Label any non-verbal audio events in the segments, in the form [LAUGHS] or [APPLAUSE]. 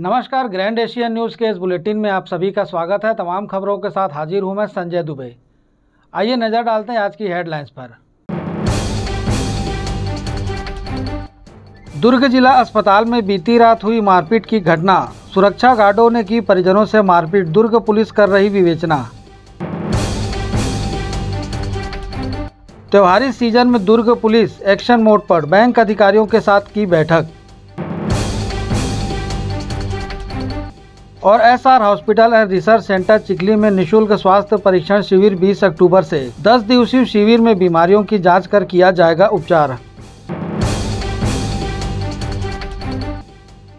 नमस्कार grand Asian News के इस बुलेटिन में आप सभी का स्वागत है। तमाम खबरों के साथ हाजिर हूँ मैं संजय दुबे। आइए नज़र डालते हैं आज की हेडलाइंस पर। दुर्ग जिला अस्पताल में बीती रात हुई मारपीट की घटना। सुरक्षा गार्डों ने की, परिजनों से मारपीट। दुर्ग पुलिस कर रही विवेचना। त्योहारी सीज़न में दुर्ग पुलिस एक्शन मोड पर। बैंक अधिकारियों के साथ की बैठक। और S R hospital and research centre Chikhli में निशुल्क स्वास्थ्य परीक्षण शिविर 20 अक्टूबर से। 10 दिवसीय शिविर में बीमारियों की जाँच कर किया जाएगा उपचार।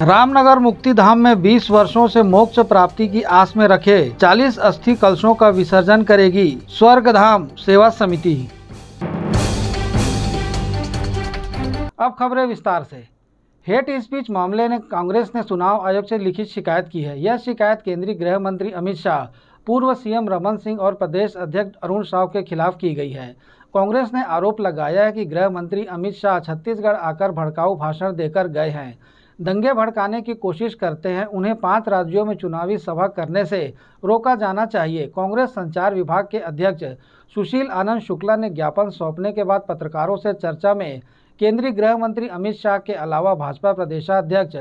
रामनगर मुक्ति धाम में 20 वर्षों से मोक्ष प्राप्ति की आस में रखे 40 अस्थि कलशों का विसर्जन करेगी स्वर्ग धाम सेवा समिति। अब खबरें विस्तार से। हेट स्पीच मामले ने कांग्रेस ने चुनाव आयोग से लिखित शिकायत की है। यह शिकायत केंद्रीय गृह मंत्री अमित शाह, पूर्व सीएम रमन सिंह और प्रदेश अध्यक्ष अरुण साव के खिलाफ की गई है। कांग्रेस ने आरोप लगाया है कि गृह मंत्री अमित शाह छत्तीसगढ़ आकर भड़काऊ भाषण देकर गए हैं। दंगे भड़काने की कोशिश करते हैं, उन्हें पाँच राज्यों में चुनावी सभा करने से रोका जाना चाहिए। कांग्रेस संचार विभाग के अध्यक्ष सुशील आनंद शुक्ला ने ज्ञापन सौंपने के बाद पत्रकारों से चर्चा में केंद्रीय गृह मंत्री अमित शाह के अलावा भाजपा प्रदेशाध्यक्ष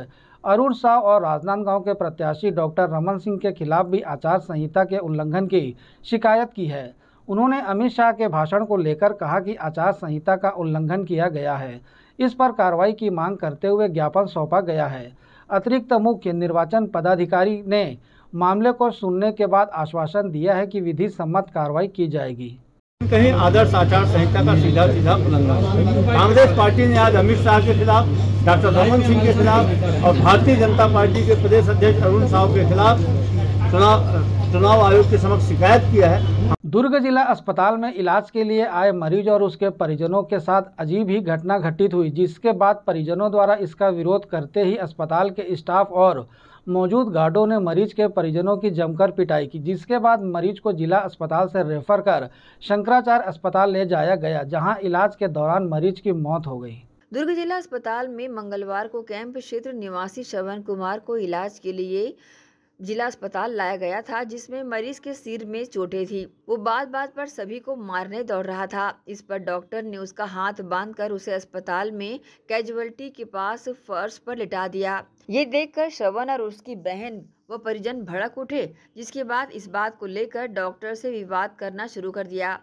अरुण साव और राजनांदगांव के प्रत्याशी डॉक्टर रमन सिंह के खिलाफ भी आचार संहिता के उल्लंघन की शिकायत की है। उन्होंने अमित शाह के भाषण को लेकर कहा कि आचार संहिता का उल्लंघन किया गया है। इस पर कार्रवाई की मांग करते हुए ज्ञापन सौंपा गया है। अतिरिक्त मुख्य निर्वाचन पदाधिकारी ने मामले को सुनने के बाद आश्वासन दिया है कि विधि सम्मत कार्रवाई की जाएगी। कहीं आदर्श आचार संहिता का सीधा सीधा उल्लंघन। कांग्रेस पार्टी ने आज अमित शाह के खिलाफ, डॉक्टर रमन सिंह के खिलाफ और भारतीय जनता पार्टी के प्रदेश अध्यक्ष अरुण साहु के खिलाफ चुनाव चुनाव आयोग के समक्ष शिकायत किया है। दुर्ग जिला अस्पताल में इलाज के लिए आए मरीज़ और उसके परिजनों के साथ अजीब ही घटना घटित हुई, जिसके बाद परिजनों द्वारा इसका विरोध करते ही अस्पताल के स्टाफ और मौजूद गार्डों ने मरीज़ के परिजनों की जमकर पिटाई की, जिसके बाद मरीज़ को जिला अस्पताल से रेफर कर शंकराचार्य अस्पताल ले जाया गया, जहाँ इलाज के दौरान मरीज़ की मौत हो गई। दुर्ग जिला अस्पताल में मंगलवार को कैंप क्षेत्र निवासी श्रवण कुमार को इलाज के लिए जिला अस्पताल लाया गया था, जिसमें मरीज़ के सिर में चोटें थी। वो बात बात पर सभी को मारने दौड़ रहा था। इस पर डॉक्टर ने उसका हाथ बांधकर उसे अस्पताल में कैजुअलिटी के पास फर्श पर लिटा दिया। ये देखकर श्रवण और उसकी बहन व परिजन भड़क उठे, जिसके बाद इस बात को लेकर डॉक्टर से विवाद करना शुरू कर दिया।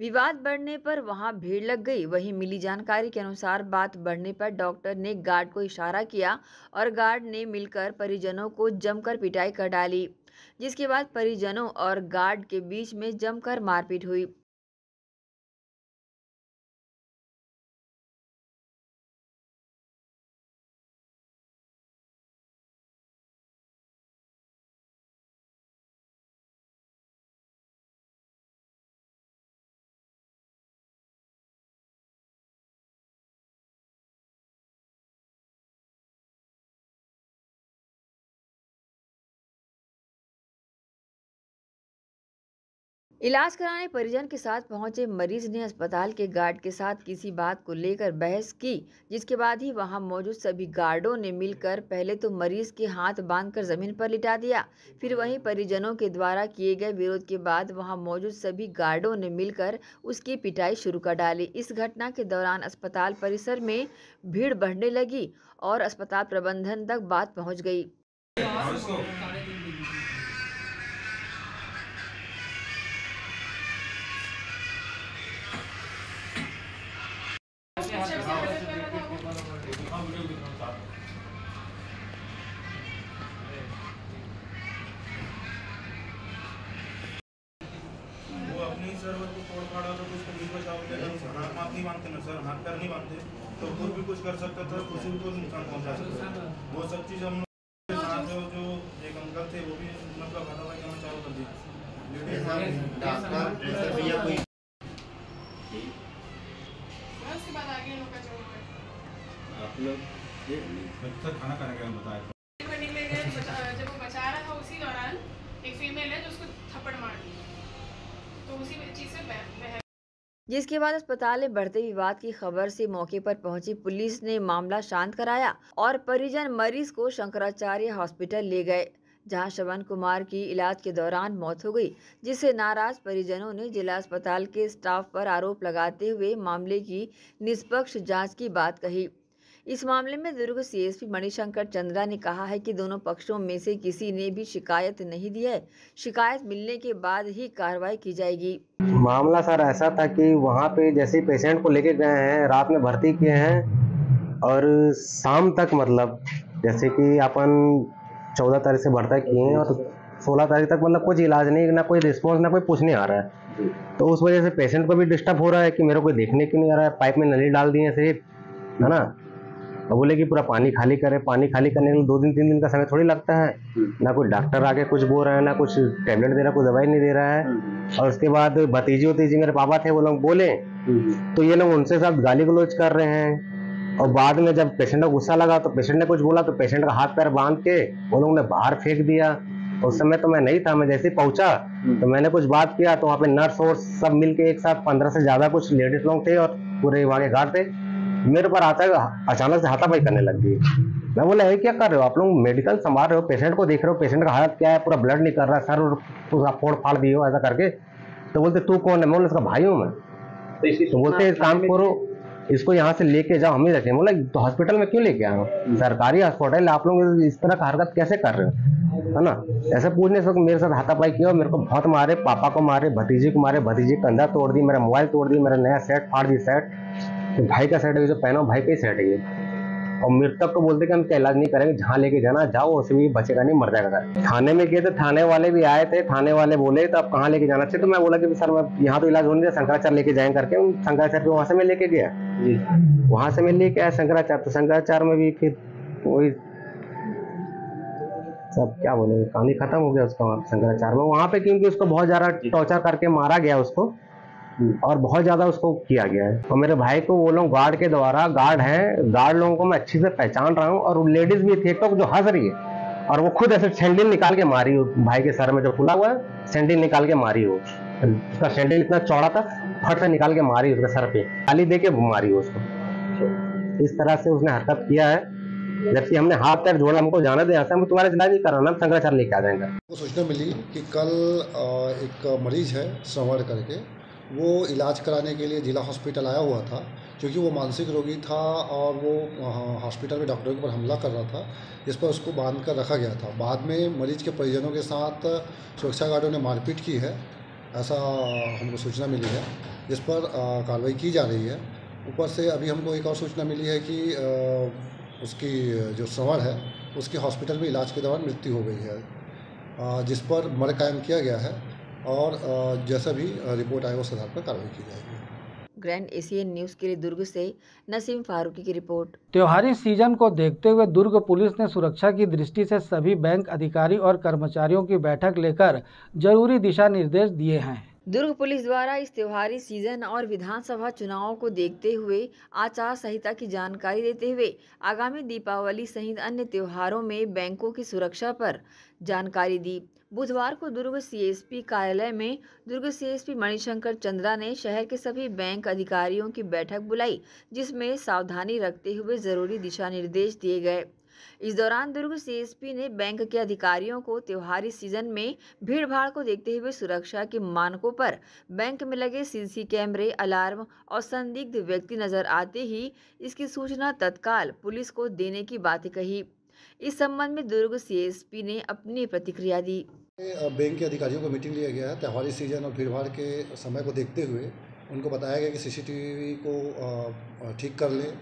विवाद बढ़ने पर वहाँ भीड़ लग गई। वहीं मिली जानकारी के अनुसार बात बढ़ने पर डॉक्टर ने गार्ड को इशारा किया और गार्ड ने मिलकर परिजनों को जमकर पिटाई कर डाली, जिसके बाद परिजनों और गार्ड के बीच में जमकर मारपीट हुई। इलाज कराने परिजन के साथ पहुँचे मरीज़ ने अस्पताल के गार्ड के साथ किसी बात को लेकर बहस की, जिसके बाद ही वहाँ मौजूद सभी गार्डों ने मिलकर पहले तो मरीज़ के हाथ बांधकर ज़मीन पर लिटा दिया। फिर वहीं परिजनों के द्वारा किए गए विरोध के बाद वहाँ मौजूद सभी गार्डों ने मिलकर उसकी पिटाई शुरू कर डाली। इस घटना के दौरान अस्पताल परिसर में भीड़ बढ़ने लगी और अस्पताल प्रबंधन तक बात पहुँच गई। जिसके बाद अस्पताल में बढ़ते विवाद की खबर से मौके पर पहुँची पुलिस ने मामला शांत कराया और परिजन मरीज़ को शंकराचार्य हॉस्पिटल ले गए, जहाँ श्रवण कुमार की इलाज के दौरान मौत हो गई, जिससे नाराज़ परिजनों ने जिला अस्पताल के स्टाफ पर आरोप लगाते हुए मामले की निष्पक्ष जाँच की बात कही। इस मामले में दुर्ग सीएसपी मणिशंकर चंद्रा ने कहा है कि दोनों पक्षों में से किसी ने भी शिकायत नहीं दी है। शिकायत मिलने के बाद ही कार्रवाई की जाएगी। मामला सर ऐसा था कि वहाँ पे जैसे पेशेंट को लेके गए हैं रात में भर्ती किए हैं और शाम तक मतलब जैसे कि अपन चौदह तारीख से भर्ती किए हैं और सोलह तारीख तक मतलब कुछ इलाज नहीं ना कोई रिस्पॉन्स ना कोई पूछ नहीं आ रहा है। तो उस वजह से पेशेंट को भी डिस्टर्ब हो रहा है कि मेरे को देखने क्यों नहीं आ रहा है? पाइप में नली डाल दिए सिर्फ़ है ना? और बोले कि पूरा पानी खाली करे पानी खाली करने के लिए दो दिन तीन दिन का समय थोड़ी लगता है। ना कोई डॉक्टर आके कुछ बोल रहा है ना कुछ टेबलेट दे रहा है कोई दवाई नहीं दे रहा है। और उसके बाद भतीजी उतीजी मेरे पापा थे वो लोग बोले तो ये लोग उनसे सब गाली गलोच कर रहे हैं। और बाद में जब पेशेंट को गुस्सा लगा तो पेशेंट ने कुछ बोला तो पेशेंट का हाथ पैर बाँध के वो लोगों ने बाहर फेंक दिया। उस समय तो मैं नहीं था मैं जैसे ही पहुँचा तो मैंने कुछ बात किया तो वहाँ पे नर्स और सब मिलके एक साथ पंद्रह से ज़्यादा कुछ लेडीज़ लोग थे और पूरे वहाँ के गार्ड थे। मेरे पर आता है अचानक से हाथापाई करने लग गई। मैं बोला है क्या कर रहे हो? आप लोग मेडिकल संभाल रहे हो? पेशेंट को देख रहे हो? पेशेंट का हालत क्या है? पूरा ब्लड नहीं कर रहा है सर और पूरा फोड़ फाड़ दिए हो ऐसा करके? तो बोलते तू कौन है? मैं बोला इसका भाई हूँ मैं। तो बोलते एक काम करो इसको यहाँ से लेके जाओ हम ही रखें बोला तो हॉस्पिटल में क्यों लेके आए हो? सरकारी हॉस्पिटल आप लोग इस तरह का हरकत कैसे कर रहे हो? है ना? ऐसे पूछने से मेरे साथ हाथापाई किया मेरे को बहुत मारे पापा को मारे भतीजी को मारे भतीजी कंधा तोड़ दी मेरा मोबाइल तोड़ दी मेरा नया सेट फाड़ दी सेट तो भाई का है जो पहना भाई का ही सेट है। ये और मृतक को बोलते कि हम इसका इलाज नहीं करेंगे जहाँ लेके जाना जाओ उसे भी बचेगा नहीं मर जाएगा थाने में गए थे थाने वाले भी आए थे थाने वाले बोले तो आप कहाँ लेके जाना? चाहिए तो मैं बोला कि सर मैं यहाँ तो इलाज होने दिया शंकराचार्य लेके जाएँगे करके। शंकराचार्य वहाँ से मैं लेके गया। वहाँ से मैं लेके आया शंकराचार्य। तो शंकराचार्य में भी फिर वही सब क्या बोले कहानी खत्म हो गया उसका शंकराचार्य। में वहाँ पे क्योंकि उसको बहुत ज़्यादा टॉर्चर करके मारा गया उसको। और बहुत ज़्यादा उसको किया गया है। और मेरे भाई को वो लोग गार्ड के द्वारा गार्ड है गार्ड लोगों को मैं अच्छी से पहचान रहा हूँ और लेडीज़ भी थी तो जो हंस रही है। और वो खुद ऐसे सैंडल निकाल के मारी हो भाई के सर में जो खुला हुआ है सैंडल निकाल के मारी हो उसका सैंडल इतना चौड़ा था, फट से निकाल के मारी उसके सर पे खाली दे के मारी हो उसको। इस तरह से उसने हरकत किया है। जबकि हमने हाथ पैर जोड़ा, हमको जाना दे हम तुम्हारा इलाज नहीं कराना शंकराचार्य लेके आ जाएँगे। सूचना मिली कि कल एक मरीज़ है श्रवण करके वो इलाज कराने के लिए जिला हॉस्पिटल आया हुआ था क्योंकि वो मानसिक रोगी था और वो हॉस्पिटल में डॉक्टरों के ऊपर हमला कर रहा था जिस पर उसको बाँध कर रखा गया था। बाद में मरीज़ के परिजनों के साथ सुरक्षा गार्डों ने मारपीट की है ऐसा हमको सूचना मिली है। जिस पर कार्रवाई की जा रही है। ऊपर से अभी हमको एक और सूचना मिली है कि अ, उसकी जो सवर है उसकी हॉस्पिटल में इलाज के दौरान मृत्यु हो गई है जिस पर मर कायम किया गया है। और जैसा भी रिपोर्ट आए उस आधार पर कार्रवाई की जाएगी। ग्रैंड एशियन न्यूज़ के लिए दुर्ग से नसीम फारूकी की रिपोर्ट। त्योहारी सीज़न को देखते हुए दुर्ग पुलिस ने सुरक्षा की दृष्टि से सभी बैंक अधिकारी और कर्मचारियों की बैठक लेकर ज़रूरी दिशा निर्देश दिए हैं। दुर्ग पुलिस द्वारा इस त्योहारी सीज़न और विधानसभा चुनावों को देखते हुए आचार संहिता की जानकारी देते हुए आगामी दीपावली सहित अन्य त्योहारों में बैंकों की सुरक्षा पर जानकारी दी। बुधवार को दुर्ग सीएसपी कार्यालय में दुर्ग सीएसपी मणिशंकर चंद्रा ने शहर के सभी बैंक अधिकारियों की बैठक बुलाई, जिसमें सावधानी रखते हुए ज़रूरी दिशा निर्देश दिए गए। इस दौरान दुर्ग सीएसपी ने बैंक के अधिकारियों को त्योहारी सीज़न में भीड़ भाड़ को देखते हुए सुरक्षा के मानकों पर बैंक में लगे सीसी कैमरे, अलार्म और संदिग्ध व्यक्ति नज़र आते ही इसकी सूचना तत्काल पुलिस को देने की बात कही। इस संबंध में दुर्ग सीएसपी ने अपनी प्रतिक्रिया दी। बैंक के अधिकारियों को मीटिंग लिया गया है त्यौहारी सीज़न और भीड़भाड़ के समय को देखते हुए उनको बताया गया कि सीसीटीवी को ठीक कर लें,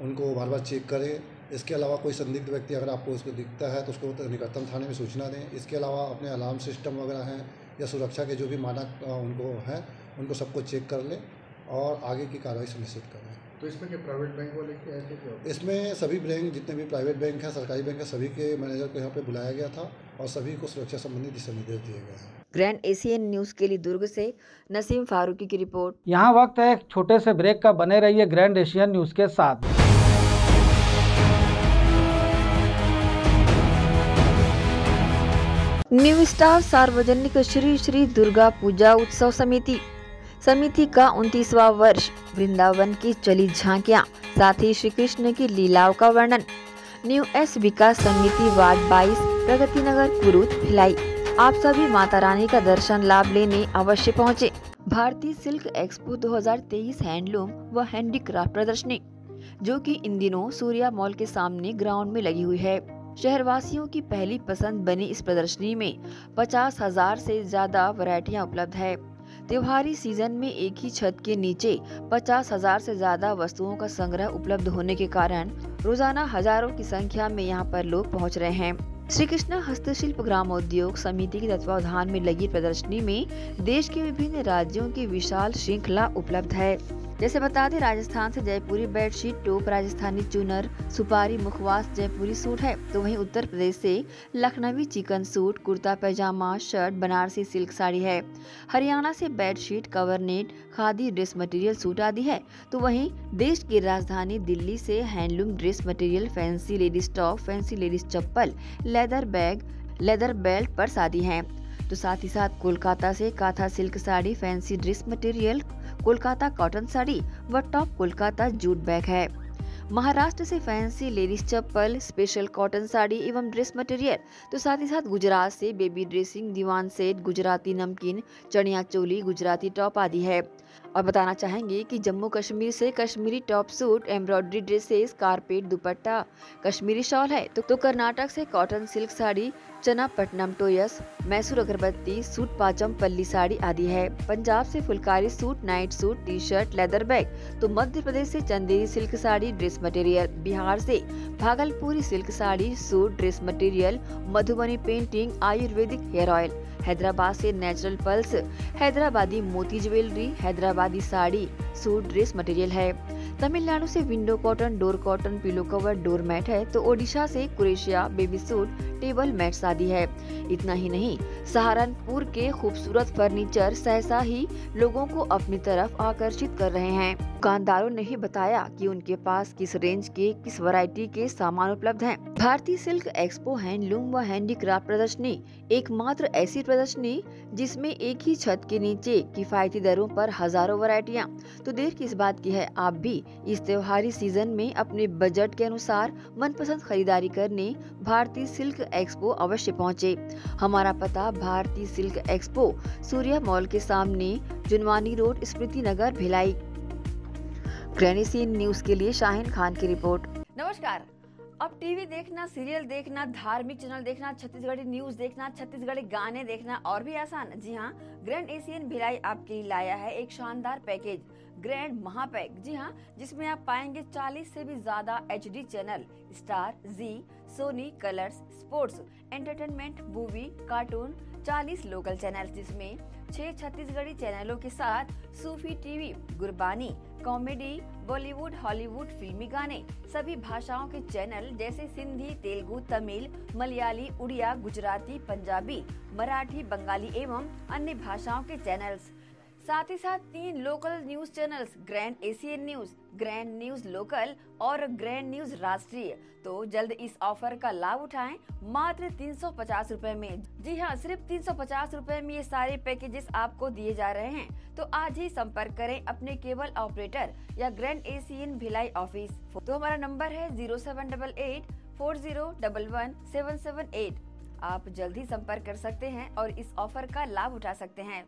उनको बार बार चेक करें। इसके अलावा कोई संदिग्ध व्यक्ति अगर आपको उसको दिखता है तो उसको तो निकटतम थाने में सूचना दें। इसके अलावा अपने अलार्म सिस्टम वगैरह हैं या सुरक्षा के जो भी मानक उनको हैं, उनको सबको चेक कर लें और आगे की कार्रवाई सुनिश्चित करें। तो इसमें क्या प्राइवेट बैंक वाले क्या है? क्या इसमें सभी बैंक जितने भी प्राइवेट बैंक हैं सरकारी बैंक हैं सभी के मैनेजर को यहाँ पे बुलाया गया था और सभी को सुरक्षा संबंधी दिशा निर्देश दिए गए हैं। ग्रैंड एशियन न्यूज़ के लिए दुर्ग से नसीम फारूकी की रिपोर्ट। यहाँ वक्त है एक छोटे से ब्रेक का बने रहिए ग्रैंड एशियन न्यूज़ के साथ। न्यू स्टार सार्वजनिक श्री श्री दुर्गा पूजा उत्सव समिति। समिति का उनतीसवा वर्ष वृंदावन की चली झांकियाँ, साथ ही श्री कृष्ण की लीलाओं का वर्णन। न्यू एस विकास समिति वार्ड 22 प्रगति नगर कुरूत भिलाई। आप सभी माता रानी का दर्शन लाभ लेने अवश्य पहुँचे। भारतीय सिल्क एक्सपो 2023 हैंडलूम व हैंडीक्राफ्ट प्रदर्शनी, जो कि इन दिनों सूर्या मॉल के सामने ग्राउंड में लगी हुई है। शहरवासियों की पहली पसंद बनी इस प्रदर्शनी में पचास हज़ार से ज़्यादा वैरायटियाँ उपलब्ध है। त्योहारी सीज़न में एक ही छत के नीचे पचास हज़ार से ज़्यादा वस्तुओं का संग्रह उपलब्ध होने के कारण रोज़ाना हज़ारों की संख्या में यहाँ पर लोग पहुँच रहे हैं। श्री कृष्णा हस्तशिल्प ग्रामोद्योग समिति के तत्वावधान में लगी प्रदर्शनी में देश के विभिन्न राज्यों की विशाल श्रृंखला उपलब्ध है। जैसे बता दें, राजस्थान से जयपुरी बेडशीट, टोप राजस्थानी चुनर, सुपारी, मुखवास, जयपुरी सूट है। तो वहीं उत्तर प्रदेश से Lucknowi chikan suit, kurta, pyjama, shirt, Banarasi silk sari है। हरियाणा से bedsheet, cover net, khadi dress material suit आदि है। तो वहीं देश की राजधानी दिल्ली से handloom dress material, fancy ladies top, fancy ladies chappal, leather bag, leather belt purse आदि हैं। तो साथ ही साथ कोलकाता से Katha silk sari, fancy dress material Kolkata cotton sari व टॉप कोलकाता जूट बैग है। महाराष्ट्र से fancy ladies chappal special cotton sari एवं ड्रेस मटेरियल तो साथ ही साथ गुजरात से baby dressing divan set Gujarati नमकीन, चनिया चोली, गुजराती टॉप आदि है। और बताना चाहेंगे कि जम्मू कश्मीर से Kashmiri top suit embroidery dresses carpet dupatta Kashmiri shawl है। तो, तो कर्नाटक से कॉटन सिल्क साड़ी चना पटनम टोयस मैसूर अगरबत्ती सूट पाचम पल्ली साड़ी आदि है। पंजाब से phulkari suit night suit T shirt leather bag तो मध्य प्रदेश से Chanderi silk sari dress material Bihar से Bhagalpuri silk sari suit dress material Madhubani painting Ayurvedic hair oil. Hyderabad से नेचुरल पल्स, हैदराबादी मोती jewellery, Hyderabadi sari, suit dress material है। तमिलनाडु से window cotton, door cotton, pillow cover, door mat है। तो ओडिशा से कुरेशिया baby suit table mats आदि है। इतना ही नहीं, सहारनपुर के खूबसूरत फर्नीचर सहसा ही लोगों को अपनी तरफ़ आकर्षित कर रहे हैं। दुकानदारों ने ही बताया कि उनके पास किस रेंज के, किस वैरायटी के सामान उपलब्ध हैं। भारतीय सिल्क एक्सपो हैंडलूम व हैंडीक्राफ्ट प्रदर्शनी, एकमात्र ऐसी प्रदर्शनी जिसमें एक ही छत के नीचे किफायती दरों पर हज़ारों वैरायटियाँ तो देर किस बात की है? आप भी इस त्योहारी सीज़न में अपने बजट के अनुसार मनपसंद खरीदारी करने भारतीय सिल्क एक्सपो अवश्य पहुँचे। हमारा पता, भारतीय सिल्क एक्सपो सूर्या मॉल के सामने Junwani road, Smriti Nagar, Bhilai. Grand news के लिए शाहिन खान की रिपोर्ट। नमस्कार। अब टीवी देखना, सीरियल देखना, धार्मिक चैनल देखना, छत्तीसगढ़ी न्यूज़ देखना, छत्तीसगढ़ी गाने देखना, और भी आसान। जी हाँ ग्रैंड एशियन भिलाई आपके लिए लाया है एक शानदार पैकेज, ग्रैंड महापैक। जी हाँ जिसमें आप पाएँगे 40 से भी ज़्यादा HD channel star Zee Sony Colors sports entertainment movie cartoon 40 local channel जिसमें छह छत्तीसगढ़ी चैनलों के साथ Sufi TV Gurbani comedy Bollywood Hollywood फिल्मी गाने। सभी भाषाओं के चैनल जैसे सिंधी, तेलुगु, तमिल, मलयाली, उड़िया, गुजराती, पंजाबी, मराठी, बंगाली एवं अन्य भाषाओं के चैनल्स साथ ही साथ तीन local news channels grand Asian news grand news local और ग्रैंड न्यूज़ राष्ट्रीय तो जल्द इस ऑफ़र का लाभ उठाएँ मात्र तीन सौ पचास रूपए में। जी हाँ सिर्फ़ तीन सौ पचास रूपए में ये सारे पैकेजेस आपको दिए जा रहे हैं। तो आज ही संपर्क करें अपने केबल ऑपरेटर या ग्रैंड एशियन भिलाई ऑफ़िस तो हमारा नंबर है zero seven double eight four zero double one seven seven eight आप जल्द ही संपर्क कर सकते हैं और इस ऑफ़र का लाभ उठा सकते हैं।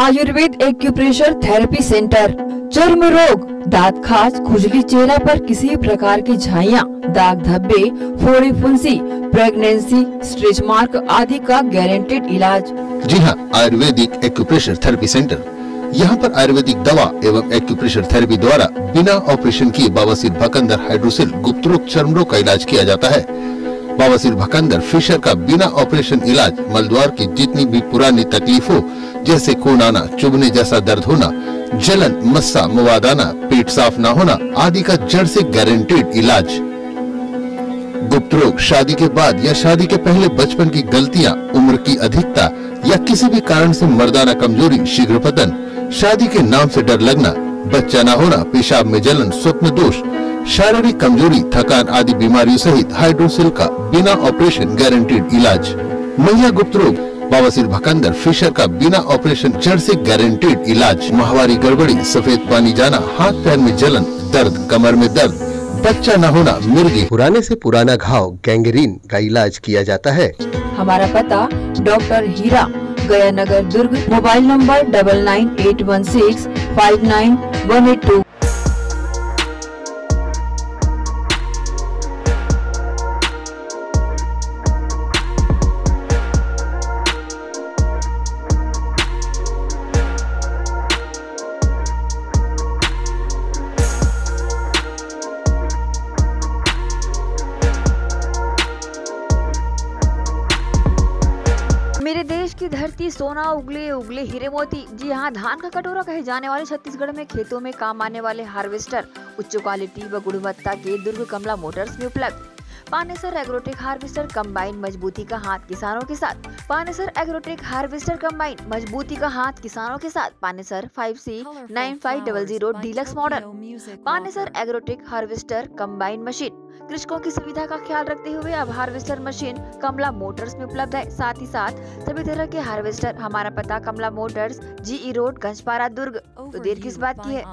Ayurveda acupressure therapy centre. चर्म रोग, दांत खाज खुजली चेहरा पर किसी प्रकार की झाइया, दाग धब्बे, फोड़ी फुंसी, प्रेगनेंसी, स्ट्रेच मार्क आदि का गारंटेड इलाज। जी हाँ आयुर्वेदिक एक्यूप्रेशर थेरेपी सेंटर। यहाँ पर आयुर्वेदिक दवा एवं एक्यूप्रेशर थेरेपी द्वारा बिना ऑपरेशन किए बवासीर भकंदर हाइड्रोसिल गुप्त रोग चर्म रोग का इलाज किया जाता है। बवासीर भकंदर फिशर का बिना ऑपरेशन इलाज मलद्वार की जितनी भी पुरानी तकलीफ़, जैसे खून आना चुभने जैसा दर्द होना, जलन, मस्सा, मुवादाना, पेट साफ़ ना होना, आदि का जड़ से गारंटेड इलाज। गुप्त रोग, शादी के बाद या शादी के पहले बचपन की गलतियाँ, उम्र की अधिकता, या किसी भी कारण से मर्दाना कमज़ोरी, शीघ्र पतन, शादी के नाम से डर लगना, बच्चा न होना, पेशाब में जलन, स्वप्न दोष शारीरिक कमज़ोरी थकान आदि बीमारियों सहित हाइड्रोसिल का बिना ऑपरेशन गारंटीड इलाज। मैया गुप्त रोग बवासीर भकंदर फिशर का बिना ऑपरेशन जड़ से गारंटीड इलाज। माहवारी गड़बड़ी सफ़ेद पानी जाना हाथ पैर में जलन दर्द कमर में दर्द। बच्चा न होना मिर्गी। पुराने से पुराना घाव गैंगरीन का इलाज किया जाता है। हमारा पता doctor Hira Gaya Nagar Durg mobile number double nine eight one six five nine one eight two. Moti ji हाँ धान का कटोरा कहे जाने वाले छत्तीसगढ़ में खेतों में काम आने वाले हार्वेस्टर, उच्च क्वालिटी व गुणवत्ता के दुर्ग कमला मोटर्स में उपलब्ध। पानेसर एग्रोटेक हार्वेस्टर कंबाइन मजबूती का हाथ किसानों के साथ। पानेसर एग्रोटेक हार्वेस्टर कंबाइन मजबूती का हाथ किसानों के साथ। Panesar five C nine five double zero deluxe model Panesar Agrotech harvester combine machine कृषकों की सुविधा का ख्याल रखते हुए अब हार्वेस्टर मशीन कमला मोटर्स में उपलब्ध है। साथ ही साथ सभी तरह के हार्वेस्टर हमारा पता Kamala motors GE road Ganjpara Durg. तो देर किस बात की है?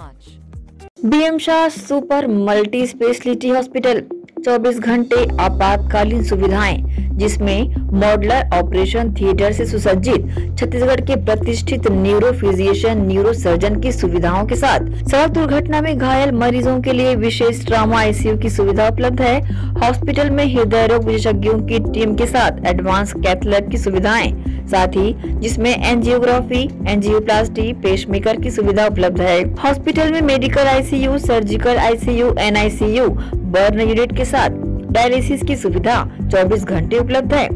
BM Shah super multi speciality hospital 24 घंटे आपातकालीन सुविधाएँ, जिसमें मॉडलर ऑपरेशन थिएटर से सुसज्जित छत्तीसगढ़ के प्रतिष्ठित न्यूरो फिजिशियन न्यूरो सर्जन की सुविधाओं के साथ। सड़क दुर्घटना में घायल मरीजों के लिए विशेष ट्रामा आईसीयू की सुविधा उपलब्ध है। हॉस्पिटल में हृदय रोग विशेषज्ञों की टीम के साथ एडवांस कैथलैब की सुविधाएँ, साथ ही जिसमें एंजियोग्राफी, एंजियोप्लास्टी पेसमेकर की सुविधा उपलब्ध है। हॉस्पिटल में medical ICU, surgical ICU, NICU burn unit के साथ डायलिसिस की सुविधा 24 घंटे उपलब्ध है।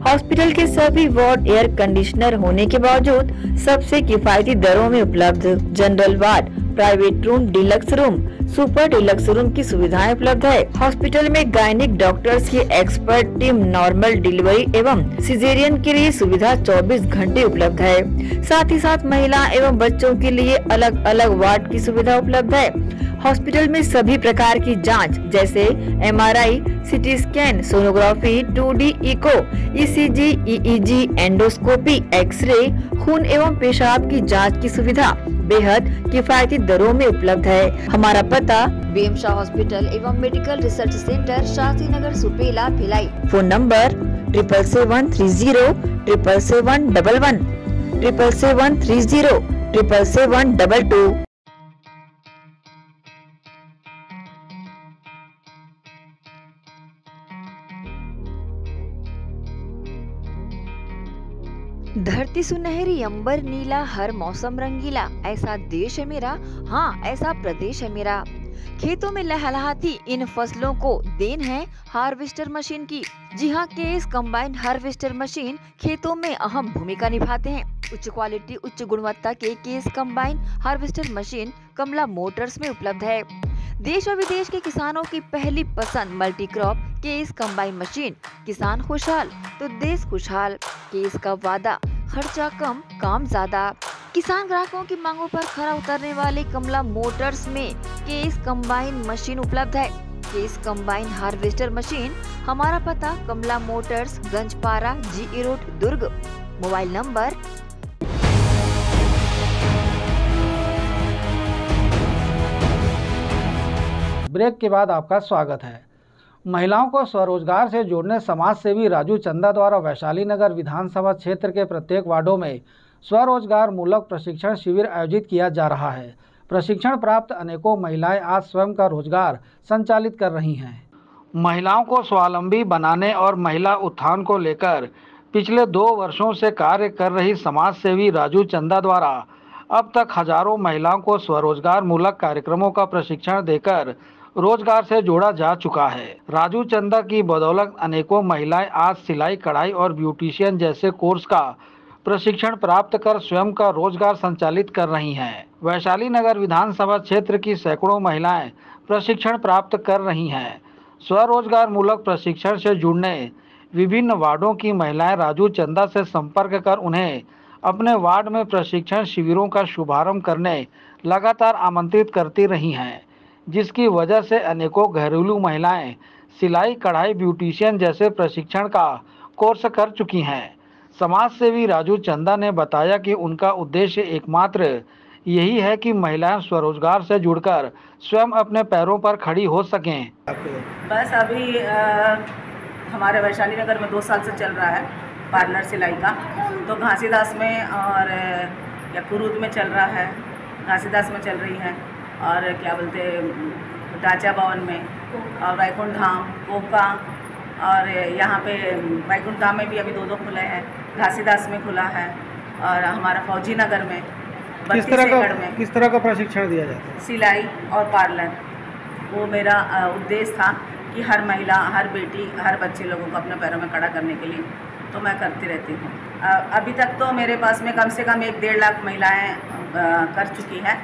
हॉस्पिटल के सभी वार्ड एयर कंडीशनर होने के बावजूद सबसे किफायती दरों में उपलब्ध general ward private room deluxe room super deluxe room की सुविधाएँ उपलब्ध है। हॉस्पिटल में गायनिक डॉक्टर्स की एक्सपर्ट टीम नॉर्मल डिलीवरी एवं सिजेरियन के लिए सुविधा 24 घंटे उपलब्ध है। साथ ही साथ महिला एवं बच्चों के लिए अलग अलग वार्ड की सुविधा उपलब्ध है। हॉस्पिटल में सभी प्रकार की जाँच जैसे MRI, CT scan sonography 2D echo ECG EEG endoscopy X-ray खून एवं पेशाब की जाँच की सुविधा। बेहद किफायती दरों में उपलब्ध है। हमारा पता बीएम शाह हॉस्पिटल एवं medical research centre Shastri Nagar Supela Bhilai. Phone number triple seven three zero triple seven double one triple seven three zero triple seven double two. धरती सुनहरी, अंबर नीला, हर मौसम रंगीला। ऐसा देश है मेरा हाँ ऐसा प्रदेश है मेरा। खेतों में लहलहाती इन फ़सलों को देन है हार्वेस्टर मशीन की। जी हाँ केस कंबाइंड हार्वेस्टर मशीन खेतों में अहम भूमिका निभाते हैं। उच्च क्वालिटी, उच्च गुणवत्ता के Case combined harvester machine Kamala Motors में उपलब्ध है। देश और विदेश के किसानों की पहली पसंद multi crop Case combine machine किसान खुशहाल तो देश खुशहाल का वादा, खर्चा कम, काम ज़्यादा। किसान ग्राहकों की मांगों पर खरा उतरने वाले कमला मोटर्स में केस कंबाइन मशीन उपलब्ध है। केस कंबाइन हार्वेस्टर मशीन हमारा पता Kamala Motors, Ganjpara, G road, Durg. Mobile number break के बाद आपका स्वागत है। महिलाओं को स्वरोजगार से जोड़ने समाज सेवी राजू चंदा द्वारा वैशाली नगर विधानसभा क्षेत्र के प्रत्येक वार्डों में स्वरोजगार मूलक प्रशिक्षण शिविर आयोजित किया जा रहा है। प्रशिक्षण प्राप्त अनेकों महिलाएँ आज स्वयं का रोज़गार संचालित कर रही हैं। महिलाओं को स्वावलंबी बनाने और महिला उत्थान को लेकर पिछले दो वर्षों से कार्य कर रही समाज सेवी राजू चंदा द्वारा अब तक हज़ारों महिलाओं को स्वरोजगार मूलक कार्यक्रमों का प्रशिक्षण देकर रोज़गार से जोड़ा जा चुका है। राजू चंदा की बदौलत अनेकों महिलाएँ आज सिलाई, कढ़ाई और ब्यूटिशियन जैसे कोर्स का प्रशिक्षण प्राप्त कर स्वयं का रोज़गार संचालित कर रही हैं। वैशाली नगर विधानसभा क्षेत्र की सैकड़ों महिलाएँ प्रशिक्षण प्राप्त कर रही हैं। स्वरोजगार मूलक प्रशिक्षण से जुड़ने विभिन्न वार्डों की महिलाएँ राजू चंदा से संपर्क कर उन्हें अपने वार्ड में प्रशिक्षण शिविरों का शुभारंभ करने लगातार आमंत्रित करती रही हैं। जिसकी वजह से अनेकों घरेलू महिलाएँ सिलाई कढ़ाई ब्यूटिशियन जैसे प्रशिक्षण का कोर्स कर चुकी हैं। समाज सेवी राजू चंदा ने बताया कि उनका उद्देश्य एकमात्र यही है कि महिलाएँ स्वरोजगार से जुड़कर स्वयं अपने पैरों पर खड़ी हो सकें। बस अभी अ, हमारे वैशाली नगर में दो साल से चल रहा है पार्लर सिलाई का। तो घासीदास में और या कुरूद में चल रहा है घासीदास में चल रही है। और क्या बोलते हैं, डाचा भवन में और वैकुंठ धाम कोका और यहाँ पे वैकुंठ धाम में भी अभी दो दो खुले हैं घासीदास में खुला है और हमारा फौजी नगर में किस तरह का में। किस तरह का प्रशिक्षण दिया जाता है? सिलाई और पार्लर। वो मेरा उद्देश्य था कि हर महिला हर बेटी हर बच्चे लोगों को अपने पैरों में खड़ा करने के लिए तो मैं करती रहती हूँ। अभी तक तो मेरे पास में कम से कम एक डेढ़ लाख महिलाएँ कर चुकी हैं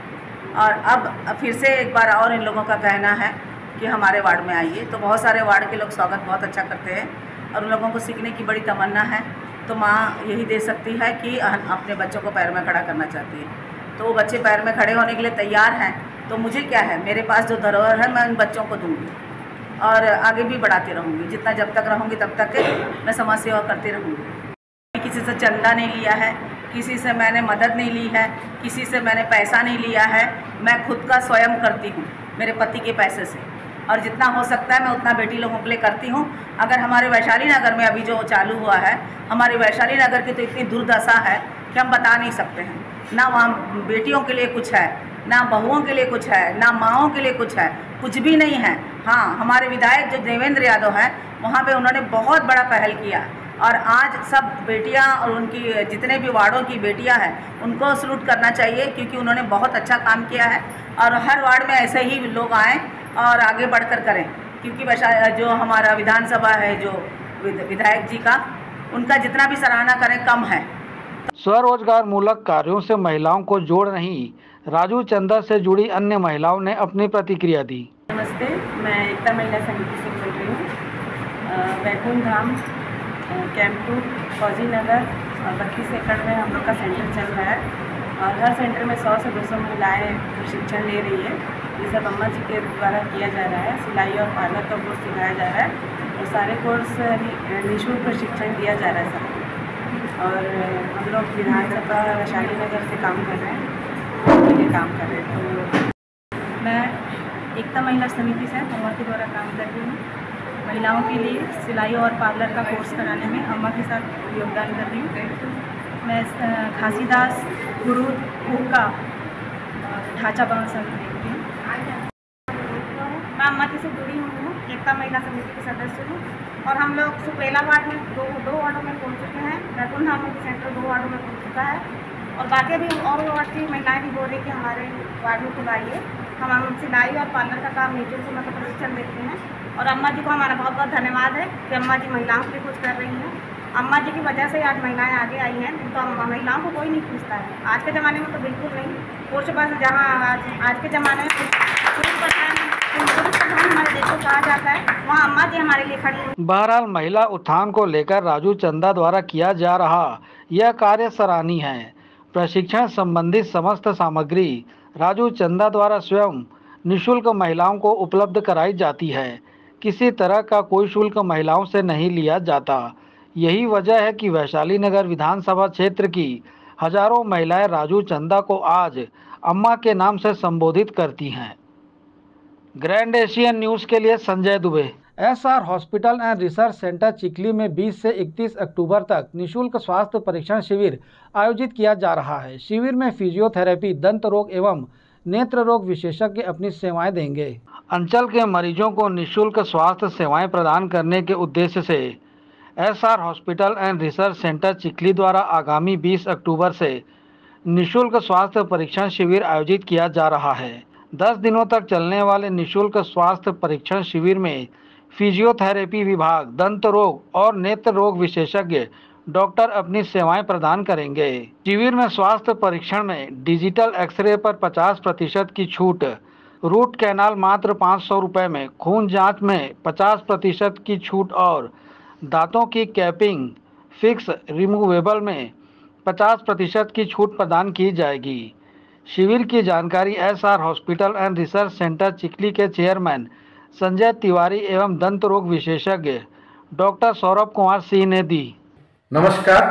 और अब फिर से एक बार और इन लोगों का कहना है कि हमारे वार्ड में आइए। तो बहुत सारे वार्ड के लोग स्वागत बहुत अच्छा करते हैं और उन लोगों को सीखने की बड़ी तमन्ना है। तो माँ यही दे सकती है कि अपने बच्चों को पैर में खड़ा करना चाहती है। तो वो बच्चे पैर में खड़े होने के लिए तैयार हैं। तो मुझे क्या है? मेरे पास जो धरोहर है, मैं उन बच्चों को दूँगी और आगे भी बढ़ाती रहूँगी। जितना जब तक रहूँगी तब तक मैं समाज सेवा करती रहूँगी। किसी से चंदा नहीं लिया है। किसी से मैंने मदद नहीं ली है, किसी से मैंने पैसा नहीं लिया है, मैं खुद का स्वयं करती हूँ, मेरे पति के पैसे से। और जितना हो सकता है मैं उतना बेटी लोगों के लिए करती हूँ। अगर हमारे वैशाली नगर में अभी जो चालू हुआ है, हमारे वैशाली नगर की तो इतनी दुर्दशा है कि हम बता नहीं सकते हैं। ना वहाँ बेटियों के लिए कुछ है, ना बहुओं के लिए कुछ है, ना माओं के लिए कुछ है, कुछ भी नहीं है। हाँ हमारे विधायक जो देवेंद्र यादव हैं, वहाँ पे उन्होंने बहुत बड़ा पहल किया। और आज सब बेटियाँ और उनकी जितने भी वार्डों की बेटियाँ हैं उनको सलूट करना चाहिए क्योंकि उन्होंने बहुत अच्छा काम किया है और हर वार्ड में ऐसे ही लोग आएँ और आगे बढ़कर करें। क्योंकि वैशा जो हमारा विधानसभा है जो विधायक जी का उनका जितना भी सराहना करें कम है। स्वरोजगार मूलक कार्यों से महिलाओं को जोड़ रही राजू चंदा से जुड़ी अन्य महिलाओं ने अपनी प्रतिक्रिया दी। नमस्ते मैं एकता महिला समिति से बोल रही हूँ। वैकुंठ धाम कैंप टू फौजी नगर और बत्तीस एकड़ में हम लोग का सेंटर चल रहा है। और हर सेंटर में सौ से दो सौ महिलाएँ प्रशिक्षण ले रही है। ये सब अम्मा जी के द्वारा किया जा रहा है। सिलाई और पार्लर का कोर्स सिखाया जा रहा है और सारे कोर्स निःशुल्क प्रशिक्षण दिया जा रहा है और हम लोग विधानसभा वैशाली नगर से काम कर रहे हैं। काम कर रहे हैं। तो मैं एकता महिला समिति से के द्वारा काम कर रही हूँ। महिलाओं के लिए सिलाई और पार्लर का कोर्स कराने में अम्मा के साथ योगदान कर रही हूँ। मैं घासीदास गुरु हुक्का ढांचा संघ देखती हूँ। मैं अम्मा जी से जुड़ी हुई हूँ, एकता महिला समिति की सदस्य हूँ और हम लोग सुपेला वार्ड में दो दो वार्डों में पहुँच चुके हैं। धाम में सेंटर दो वार्डों में पहुँच चुका है और बाकी भी और वार्ड की महिलाएँ भी बोल रही कि हमारे वार्ड में खुलाइए हम हम सिलाई और पार्लर का काम नीचे से मतलब प्रशिक्षण देते हैं। और अम्मा जी को हमारा बहुत बहुत धन्यवाद है कि अम्मा जी महिलाओं के लिए कुछ कर रही हैं। अम्मा जी की वजह से आज महिलाएँ आगे आई हैं। तो महिलाओं को कोई नहीं पूछता है। आज के ज़माने में तो बिल्कुल नहीं। पुरुष बस जहाँ आज आज के ज़माने में बहरहाल, महिला उत्थान को लेकर राजू चंदा द्वारा किया जा रहा यह कार्य सराहनीय है। प्रशिक्षण संबंधित समस्त सामग्री राजू चंदा द्वारा स्वयं निशुल्क महिलाओं को उपलब्ध कराई जाती है। किसी तरह का कोई शुल्क महिलाओं से नहीं लिया जाता। यही वजह है कि वैशाली नगर विधानसभा क्षेत्र की हज़ारों महिलाएँ राजू चंदा को आज अम्मा के नाम से संबोधित करती हैं। ग्रैंड एशियन न्यूज़ के लिए Sanjay Dubey. S R hospital and research centre Chikhli में 20 से 31 अक्टूबर तक निशुल्क स्वास्थ्य परीक्षण शिविर आयोजित किया जा रहा है। शिविर में फिजियोथेरेपी, दंत रोग एवं नेत्र रोग विशेषज्ञ अपनी सेवाएँ देंगे। अंचल के मरीजों को निशुल्क स्वास्थ्य सेवाएँ प्रदान करने के उद्देश्य से S R hospital and research centre Chikhli द्वारा आगामी 20 अक्टूबर से निशुल्क स्वास्थ्य परीक्षण शिविर आयोजित किया जा रहा है। 10 दिनों तक चलने वाले निशुल्क स्वास्थ्य परीक्षण शिविर में फिजियोथेरेपी विभाग, दंत रोग और नेत्र रोग विशेषज्ञ डॉक्टर अपनी सेवाएँ प्रदान करेंगे। शिविर में स्वास्थ्य परीक्षण में डिजिटल एक्सरे पर 50 प्रतिशत की छूट रूट कैनाल मात्र पाँच सौ रुपये में, खून जाँच में 50 प्रतिशत की छूट और दांतों की कैपिंग फिक्स रिमूवेबल में 50 प्रतिशत की छूट प्रदान की जाएगी। शिविर की जानकारी SR hospital and research centre Chikhli के चेयरमैन संजय तिवारी एवं दंत रोग विशेषज्ञ डॉक्टर सौरभ कुमार सिंह ने दी। नमस्कार,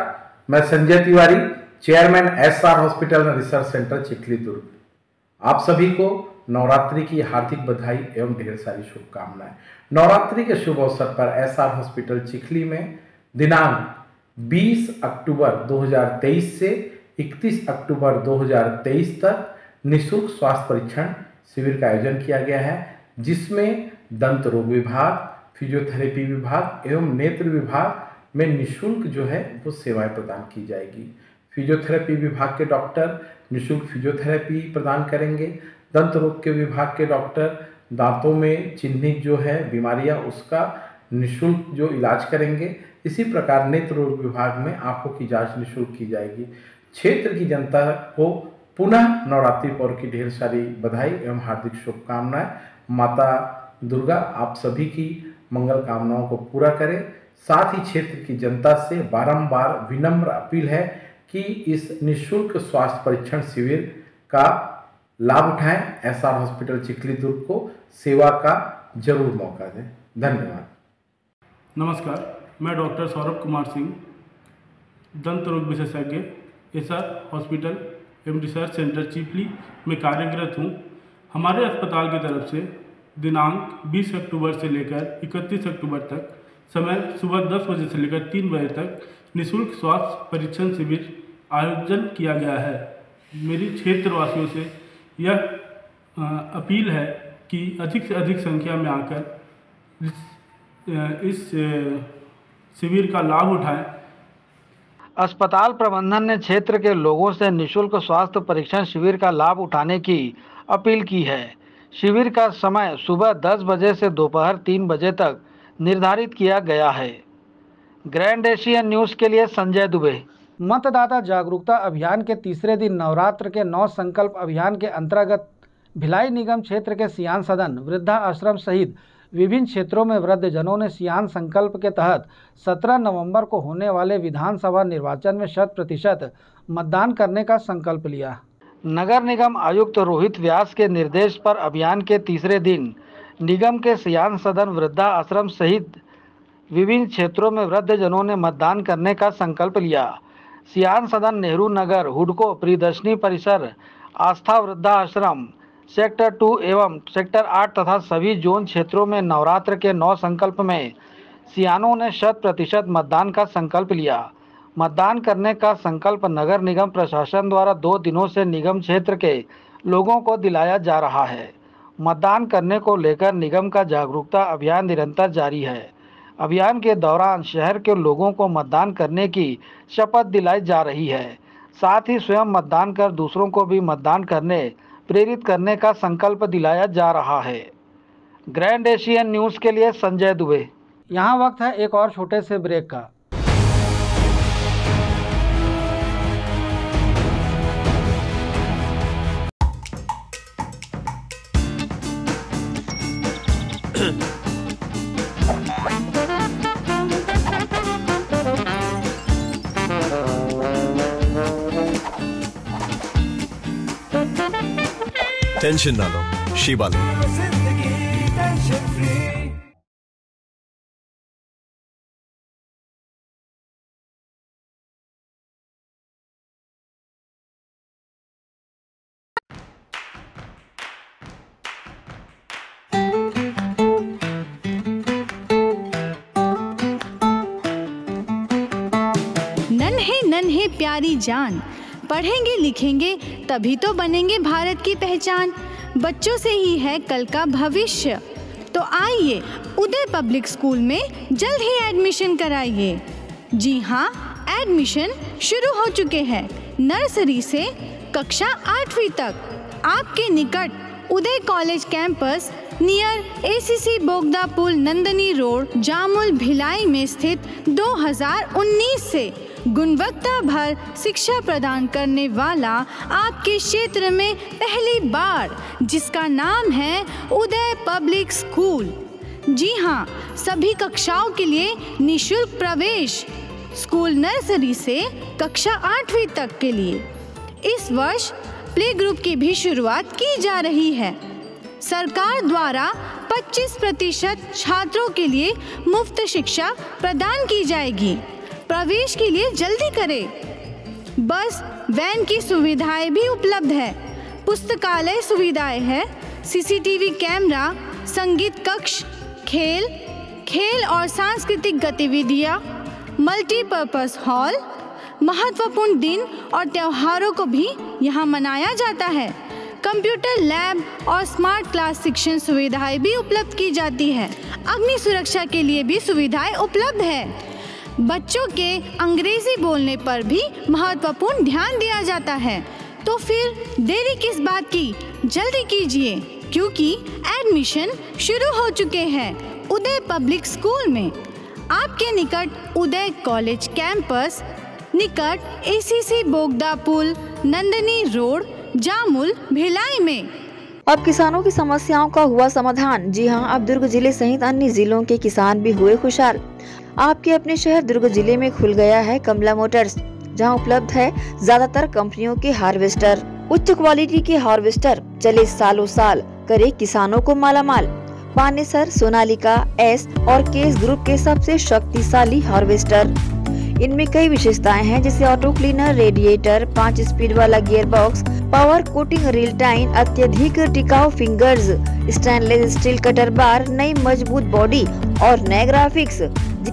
मैं Sanjay Tiwari, chairman SR hospital and research centre Chikhli Durg. आप सभी को नवरात्रि की हार्दिक बधाई एवं ढेर सारी शुभकामनाएँ। नवरात्रि के शुभ अवसर पर एसआर हॉस्पिटल चिखली में दिनांक 20 अक्टूबर 2023 से 31 अक्टूबर 2023 तक निशुल्क स्वास्थ्य परीक्षण शिविर का आयोजन किया गया है, जिसमें दंत रोग विभाग, फिजियोथेरेपी विभाग एवं नेत्र विभाग में निशुल्क जो है वो सेवाएँ प्रदान की जाएगी। फिजियोथेरेपी विभाग के डॉक्टर निशुल्क फिजियोथेरेपी प्रदान करेंगे। दंत रोग के विभाग के डॉक्टर, दांतों में चिन्हित जो है बीमारियाँ, उसका निशुल्क जो इलाज करेंगे। इसी प्रकार नेत्र रोग विभाग में आँखों की जाँच निशुल्क की जाएगी। क्षेत्र की जनता को पुनः नवरात्रि पर्व की ढेर सारी बधाई एवं हार्दिक शुभकामनाएँ। माता दुर्गा, आप सभी की मंगल कामनाओं को पूरा करें। साथ ही क्षेत्र की जनता से बारंबार विनम्र अपील है कि इस निशुल्क स्वास्थ्य परीक्षण शिविर का लाभ उठाएँ, एसआर हॉस्पिटल चिखली दुर्ग को सेवा का ज़रूर मौका दें। धन्यवाद। नमस्कार, मैं डॉक्टर सौरभ कुमार सिंह, दंत रोग विशेषज्ञ, एसआर हॉस्पिटल एवं रिसर्च सेंटर चिपली में कार्यरत हूँ। हमारे अस्पताल की तरफ़ से दिनांक 20 अक्टूबर से लेकर 31 अक्टूबर तक, समय सुबह 10 बजे से लेकर 3 बजे तक निशुल्क स्वास्थ्य परीक्षण शिविर आयोजन किया गया है। मेरी क्षेत्रवासियों से यह अपील है कि अधिक से अधिक संख्या में आकर इस, शिविर का लाभ उठाएँ। अस्पताल प्रबंधन ने क्षेत्र के लोगों से निशुल्क स्वास्थ्य परीक्षण शिविर का लाभ उठाने की अपील की है। शिविर का समय सुबह 10 बजे से दोपहर 3 बजे तक निर्धारित किया गया है। ग्रैंड एशियन न्यूज़ के लिए संजय दुबे। मतदाता जागरूकता अभियान के तीसरे दिन नवरात्र के नौ संकल्प अभियान के अंतर्गत भिलाई निगम क्षेत्र के सियान सदन, वृद्धा आश्रम सहित विभिन्न क्षेत्रों में वृद्धजनों ने सियान संकल्प के तहत 17 नवंबर को होने वाले विधानसभा निर्वाचन में शत प्रतिशत मतदान करने का संकल्प लिया। नगर निगम आयुक्त रोहित व्यास के निर्देश पर अभियान के तीसरे दिन निगम के सियान सदन, वृद्धा आश्रम सहित विभिन्न क्षेत्रों में वृद्धजनों ने मतदान करने का संकल्प लिया। सियान सदन नेहरू नगर, हुडको प्रियदर्शनी परिसर, आस्था वृद्धा आश्रम सेक्टर टू एवं सेक्टर आठ तथा सभी जोन क्षेत्रों में नवरात्र के नौ संकल्प में सियानों ने शत प्रतिशत मतदान का संकल्प लिया। मतदान करने का संकल्प नगर निगम प्रशासन द्वारा दो दिनों से निगम क्षेत्र के लोगों को दिलाया जा रहा है। मतदान करने को लेकर निगम का जागरूकता अभियान निरंतर जारी है। अभियान के दौरान शहर के लोगों को मतदान करने की शपथ दिलाई जा रही है। साथ ही स्वयं मतदान कर दूसरों को भी मतदान करने, प्रेरित करने का संकल्प दिलाया जा रहा है। ग्रैंड एशियन न्यूज़ के लिए संजय दुबे। यहाँ वक्त है एक और छोटे से ब्रेक का। [CLEARS THROAT] टेंशन ना लो शिवा लो। नन्हे नन्हे प्यारी जान पढ़ेंगे, लिखेंगे, तभी तो बनेंगे भारत की पहचान। बच्चों से ही है कल का भविष्य। तो आइए, उदय पब्लिक स्कूल में जल्द ही एडमिशन कराइए। जी हाँ एडमिशन शुरू हो चुके हैं। नर्सरी से कक्षा आठवीं तक। आपके निकट Uday college campus near ACC Bogda पुल नंदनी रोड, जामुल भिलाई में स्थित 2019 से। गुणवत्ता भर शिक्षा प्रदान करने वाला आपके क्षेत्र में पहली बार, जिसका नाम है उदय पब्लिक स्कूल। जी हाँ सभी कक्षाओं के लिए निशुल्क प्रवेश स्कूल नर्सरी से कक्षा आठवीं तक के लिए। इस वर्ष प्ले ग्रुप की भी शुरुआत की जा रही है। सरकार द्वारा 25 प्रतिशत छात्रों के लिए मुफ़्त शिक्षा प्रदान की जाएगी। प्रवेश के लिए जल्दी करें। बस, वैन की सुविधाएँ भी उपलब्ध है। पुस्तकालय सुविधाएँ है। सीसीटीवी कैमरा, संगीत कक्ष, खेल खेल और सांस्कृतिक गतिविधियाँ मल्टीपर्पज हॉल महत्वपूर्ण दिन और त्योहारों को भी यहाँ मनाया जाता है। कंप्यूटर लैब और स्मार्ट क्लास शिक्षण सुविधाएँ भी उपलब्ध की जाती है। अग्नि सुरक्षा के लिए भी सुविधाएँ उपलब्ध है। बच्चों के अंग्रेज़ी बोलने पर भी महत्वपूर्ण ध्यान दिया जाता है। तो फिर देरी किस बात की? जल्दी कीजिए, क्योंकि एडमिशन शुरू हो चुके हैं उदय पब्लिक स्कूल में। आपके निकट उदय कॉलेज कैंपस, निकट एसीसी बोगदा पुल नंदनी रोड, जामुल भिलाई में। अब किसानों की समस्याओं का हुआ समाधान। जी हाँ, अब दुर्ग ज़िले सहित अन्य जिलों के किसान भी हुए खुशहाल। आपके अपने शहर दुर्ग ज़िले में खुल गया है कमला मोटर्स, जहाँ उपलब्ध है ज़्यादातर कंपनियों के हार्वेस्टर। उच्च क्वालिटी के हार्वेस्टर चले सालों साल, करे किसानों को मालामाल। पानेसर, सोनालिका, एस और केस ग्रुप के सबसे शक्तिशाली हार्वेस्टर। इनमें कई विशेषताएँ हैं, जैसे ऑटो क्लीनर रेडिएटर पाँच स्पीड वाला gear box power coating reel time अत्यधिक टिकाऊ fingers stainless steel cutter bar नई मज़बूत बॉडी और नए ग्राफिक्स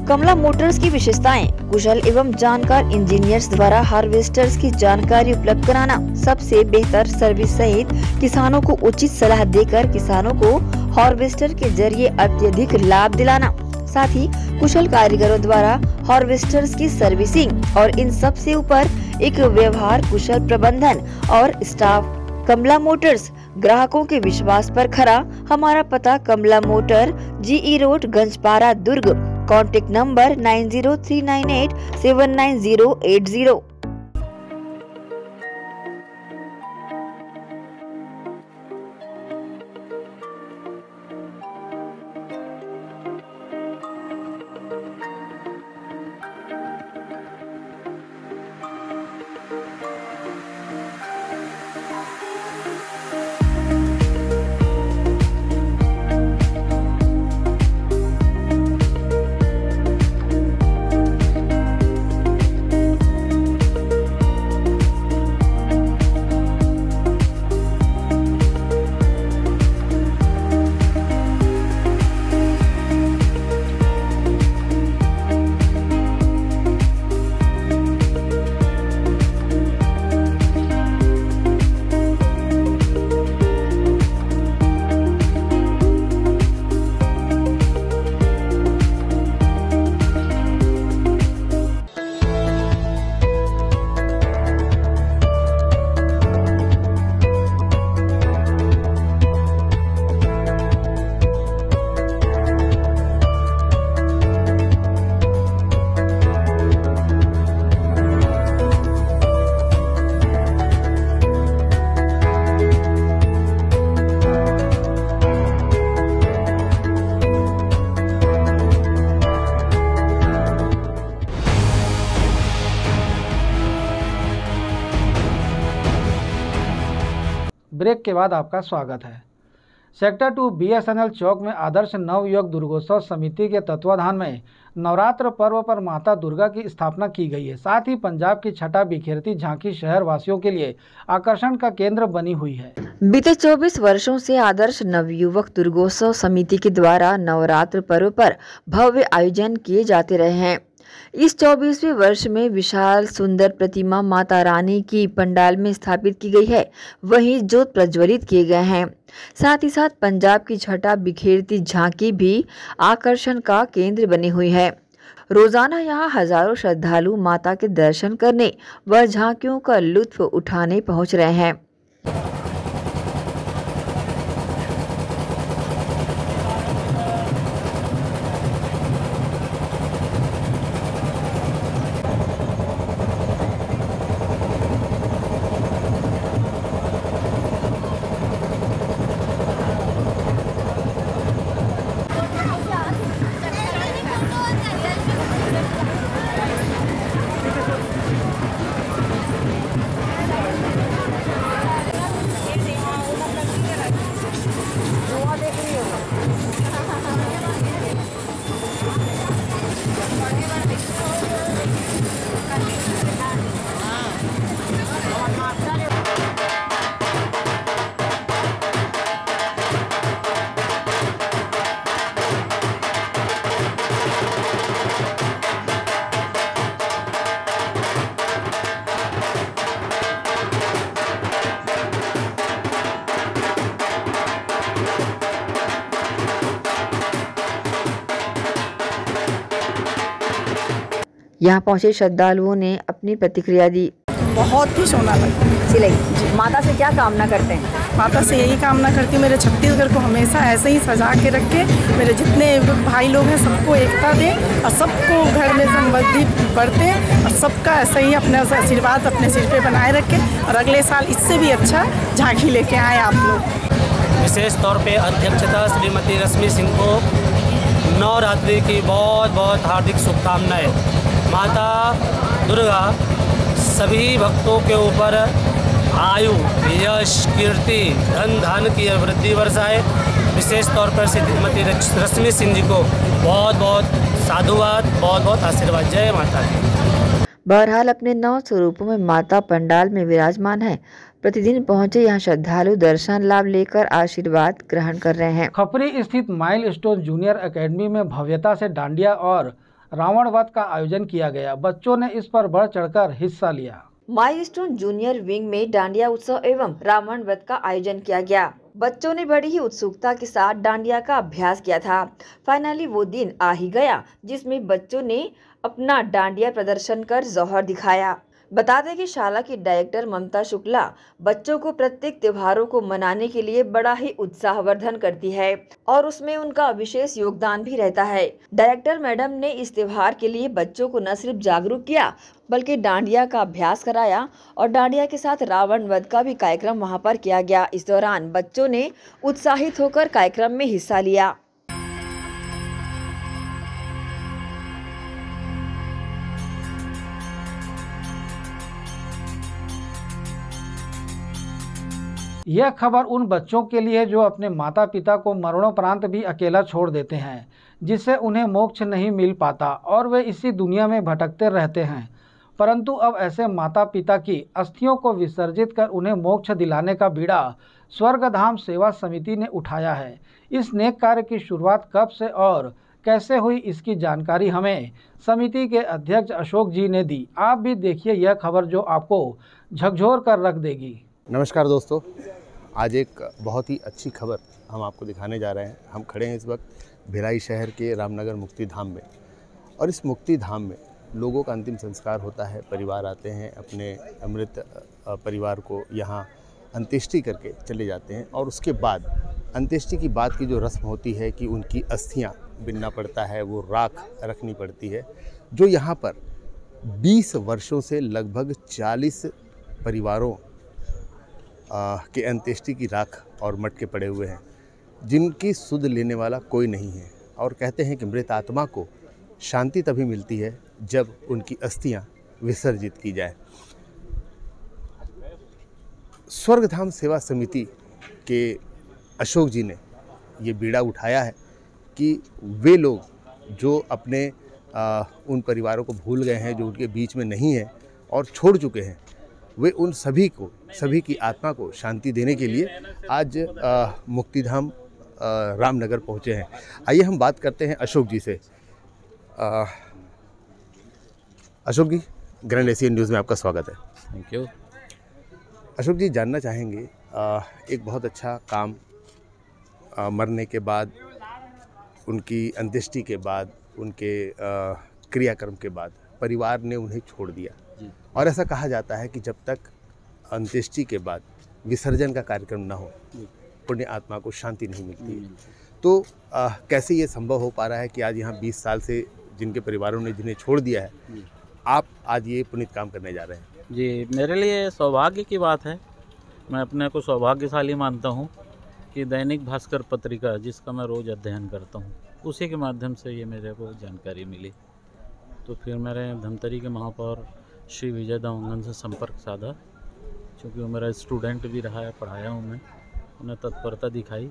कमला मोटर्स की विशेषताएँ, कुशल एवं जानकार इंजीनियर्स द्वारा हार्वेस्टर्स की जानकारी उपलब्ध कराना सबसे बेहतर सर्विस सहित किसानों को उचित सलाह देकर किसानों को हार्वेस्टर के ज़रिए अत्यधिक लाभ दिलाना। साथ ही कुशल कारीगरों द्वारा हार्वेस्टर्स की सर्विसिंग और इन सबसे ऊपर एक व्यवहार कुशल प्रबंधन और स्टाफ। कमला मोटर्स, ग्राहकों के विश्वास पर खरा। हमारा पता Kamala Motor, GE road, Ganjpara Durg. Contact number nine zero three nine eight seven nine zero eight zero. Break के बाद आपका स्वागत है। सेक्टर टू बीएसएनएल चौक में आदर्श नवयुग दुर्गोत्सव समिति के तत्वाधान में नवरात्र पर्व पर माता दुर्गा की स्थापना की गई है। साथ ही पंजाब की छठा बिखेरती झांकी शहर वासियों के लिए आकर्षण का केंद्र बनी हुई है। बीते 24 वर्षों से आदर्श नवयुवक दुर्गोत्सव समिति के द्वारा नवरात्र पर्व पर भव्य आयोजन किए जाते रहे हैं। इस चौबीसवें वर्ष में विशाल सुंदर प्रतिमा माता रानी की पंडाल में स्थापित की गई है। वहीं ज्योत प्रज्वलित किए गए हैं। साथ ही साथ पंजाब की छठा बिखेरती झांकी भी आकर्षण का केंद्र बनी हुई है। रोज़ाना यहाँ हज़ारों श्रद्धालु माता के दर्शन करने व झांकियों का लुत्फ उठाने पहुँच रहे हैं। यहाँ पहुँचे श्रद्धालुओं ने अपनी प्रतिक्रिया दी। बहुत ही सोना लगता है सिलाई माता से क्या कामना करते हैं? माता से यही कामना करती हूँ मेरे छत्तीसगढ़ को हमेशा ऐसे ही सजा के रखे मेरे जितने भाई लोग हैं सबको एकता दें और सबको घर में समृद्धि बढ़ते और सबका ऐसे ही अपना आशीर्वाद अपने सिर पे बनाए रखें और अगले साल इससे भी अच्छा झांकी लेके आए आप लोग। विशेष तौर पे अध्यक्षता श्रीमती रश्मि सिंह को नवरात्रि की बहुत बहुत हार्दिक शुभकामनाएँ। माता दुर्गा सभी भक्तों के ऊपर आयु यश कीर्ति धन धान की वृद्धि बरसाए। विशेष तौर पर श्रीमती रश्मि सिंह जी को बहुत बहुत साधुवाद बहुत बहुत आशीर्वाद। जय माता दी। बहरहाल अपने नौ स्वरूपों में माता पंडाल में विराजमान है। प्रतिदिन पहुँचे यहाँ श्रद्धालु दर्शन लाभ लेकर आशीर्वाद ग्रहण कर रहे हैं। खपरी स्थित माइल स्टोन जूनियर एकेडमी में भव्यता से डांडिया और रावण वध का आयोजन किया गया। बच्चों ने इस पर बढ़ चढ़कर हिस्सा लिया। माइलस्टोन जूनियर विंग में डांडिया उत्सव एवं रावण व्रत का आयोजन किया गया। बच्चों ने बड़ी ही उत्सुकता के साथ डांडिया का अभ्यास किया था। फाइनली वो दिन आ ही गया, जिसमें बच्चों ने अपना डांडिया प्रदर्शन कर जौहर दिखाया। बता दें कि शाला की डायरेक्टर ममता शुक्ला बच्चों को प्रत्येक त्योहारों को मनाने के लिए बड़ा ही उत्साहवर्धन करती है और उसमें उनका विशेष योगदान भी रहता है। डायरेक्टर मैडम ने इस त्योहार के लिए बच्चों को न सिर्फ़ जागरूक किया, बल्कि डांडिया का अभ्यास कराया और डांडिया के साथ रावण वध का भी कार्यक्रम वहाँ पर किया गया। इस दौरान बच्चों ने उत्साहित होकर कार्यक्रम में हिस्सा लिया। यह खबर उन बच्चों के लिए जो अपने माता पिता को मरणोपरांत भी अकेला छोड़ देते हैं, जिससे उन्हें मोक्ष नहीं मिल पाता और वे इसी दुनिया में भटकते रहते हैं। परंतु अब ऐसे माता पिता की अस्थियों को विसर्जित कर उन्हें मोक्ष दिलाने का बीड़ा स्वर्गधाम सेवा समिति ने उठाया है। इस नेक कार्य की शुरुआत कब से और कैसे हुई, इसकी जानकारी हमें समिति के अध्यक्ष अशोक जी ने दी। आप भी देखिए यह खबर जो आपको झकझोर कर रख देगी। नमस्कार दोस्तों। आज एक बहुत ही अच्छी खबर हम आपको दिखाने जा रहे हैं। हम खड़े हैं इस वक्त भिलाई शहर के रामनगर मुक्ति धाम में। और इस मुक्ति धाम में लोगों का अंतिम संस्कार होता है। परिवार आते हैं, अपने अमृत परिवार को यहाँ अंत्येष्टि करके चले जाते हैं। और उसके बाद, अंत्येष्टि की बात की जो रस्म होती है कि उनकी अस्थियाँ बिनना पड़ता है, वो राख रखनी पड़ती है, जो यहाँ पर 20 वर्षों से लगभग 40 परिवारों के अंत्येष्टि की राख और मटके पड़े हुए हैं जिनकी सुध लेने वाला कोई नहीं है। और कहते हैं कि मृत आत्मा को शांति तभी मिलती है जब उनकी अस्थियाँ विसर्जित की जाए। स्वर्गधाम सेवा समिति के अशोक जी ने ये बीड़ा उठाया है कि वे लोग जो अपने आ, उन परिवारों को भूल गए हैं जो उनके बीच में नहीं है और छोड़ चुके हैं वे उन सभी को सभी की आत्मा को शांति देने के लिए आज मुक्तिधाम रामनगर पहुँचे हैं। आइए हम बात करते हैं अशोक जी से। आ, Ashok ji Grand Asian News में आपका स्वागत है। थैंक यू अशोक जी जानना चाहेंगे आ, एक बहुत अच्छा काम आ, मरने के बाद उनकी अंत्येष्टि के बाद उनके क्रियाक्रम के बाद परिवार ने उन्हें छोड़ दिया। और ऐसा कहा जाता है कि जब तक अंत्येष्टि के बाद विसर्जन का कार्यक्रम न हो पुण्य आत्मा को शांति नहीं मिलती तो आ, कैसे ये संभव हो पा रहा है कि आज यहाँ 20 साल से जिनके परिवारों ने जिन्हें छोड़ दिया है आप आज ये पुनित काम करने जा रहे हैं? जी मेरे लिए सौभाग्य की बात है। मैं अपने को सौभाग्यशाली मानता हूँ कि दैनिक भास्कर पत्रिका जिसका मैं रोज़ अध्ययन करता हूँ उसी के माध्यम से ये मेरे को जानकारी मिली। तो फिर मेरे धमतरी के महापौर श्री विजय दावंगन से संपर्क साधा। क्योंकि वो मेरा स्टूडेंट भी रहा है, पढ़ाया हूँ मैं, उन्हें तत्परता दिखाई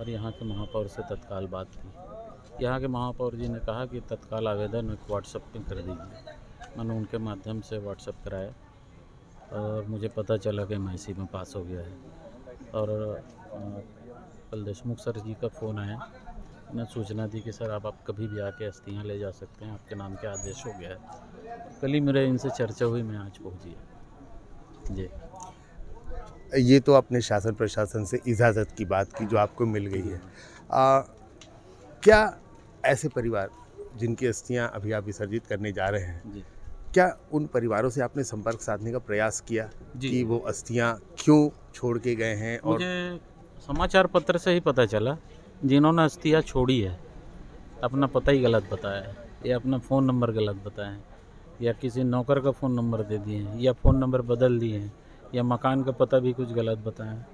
और यहाँ के महापौर से तत्काल बात की। यहाँ के महापौर जी ने कहा कि तत्काल आवेदन एक व्हाट्सएप पे कर दीजिए। मैंने उनके माध्यम से व्हाट्सएप कराया और मुझे पता चला कि एम में पास हो गया है। और कल देशमुख सर जी का फ़ोन आया। उन्हें सूचना दी कि सर आप आप कभी भी आके अस्थियाँ ले जा सकते हैं। आपके नाम के आदेश हो गया है। कल ही मेरे इनसे चर्चा हुई मैं आज पहुँची जी ये तो अपने शासन प्रशासन से इजाज़त की बात की जो आपको मिल गई है आ, क्या ऐसे परिवार जिनकी अस्थियाँ अभी आप विसर्जित करने जा रहे हैं जी। क्या उन परिवारों से आपने संपर्क साधने का प्रयास किया जी। कि वो अस्थियाँ क्यों छोड़ के गए हैं और मुझे समाचार पत्र से ही पता चला जिन्होंने अस्थियाँ छोड़ी है अपना पता ही गलत बताया है या अपना फ़ोन नंबर गलत बताया है या किसी नौकर का फ़ोन नंबर दे दिए हैं, या फ़ोन नंबर बदल दिए हैं, या मकान का पता भी कुछ गलत बताया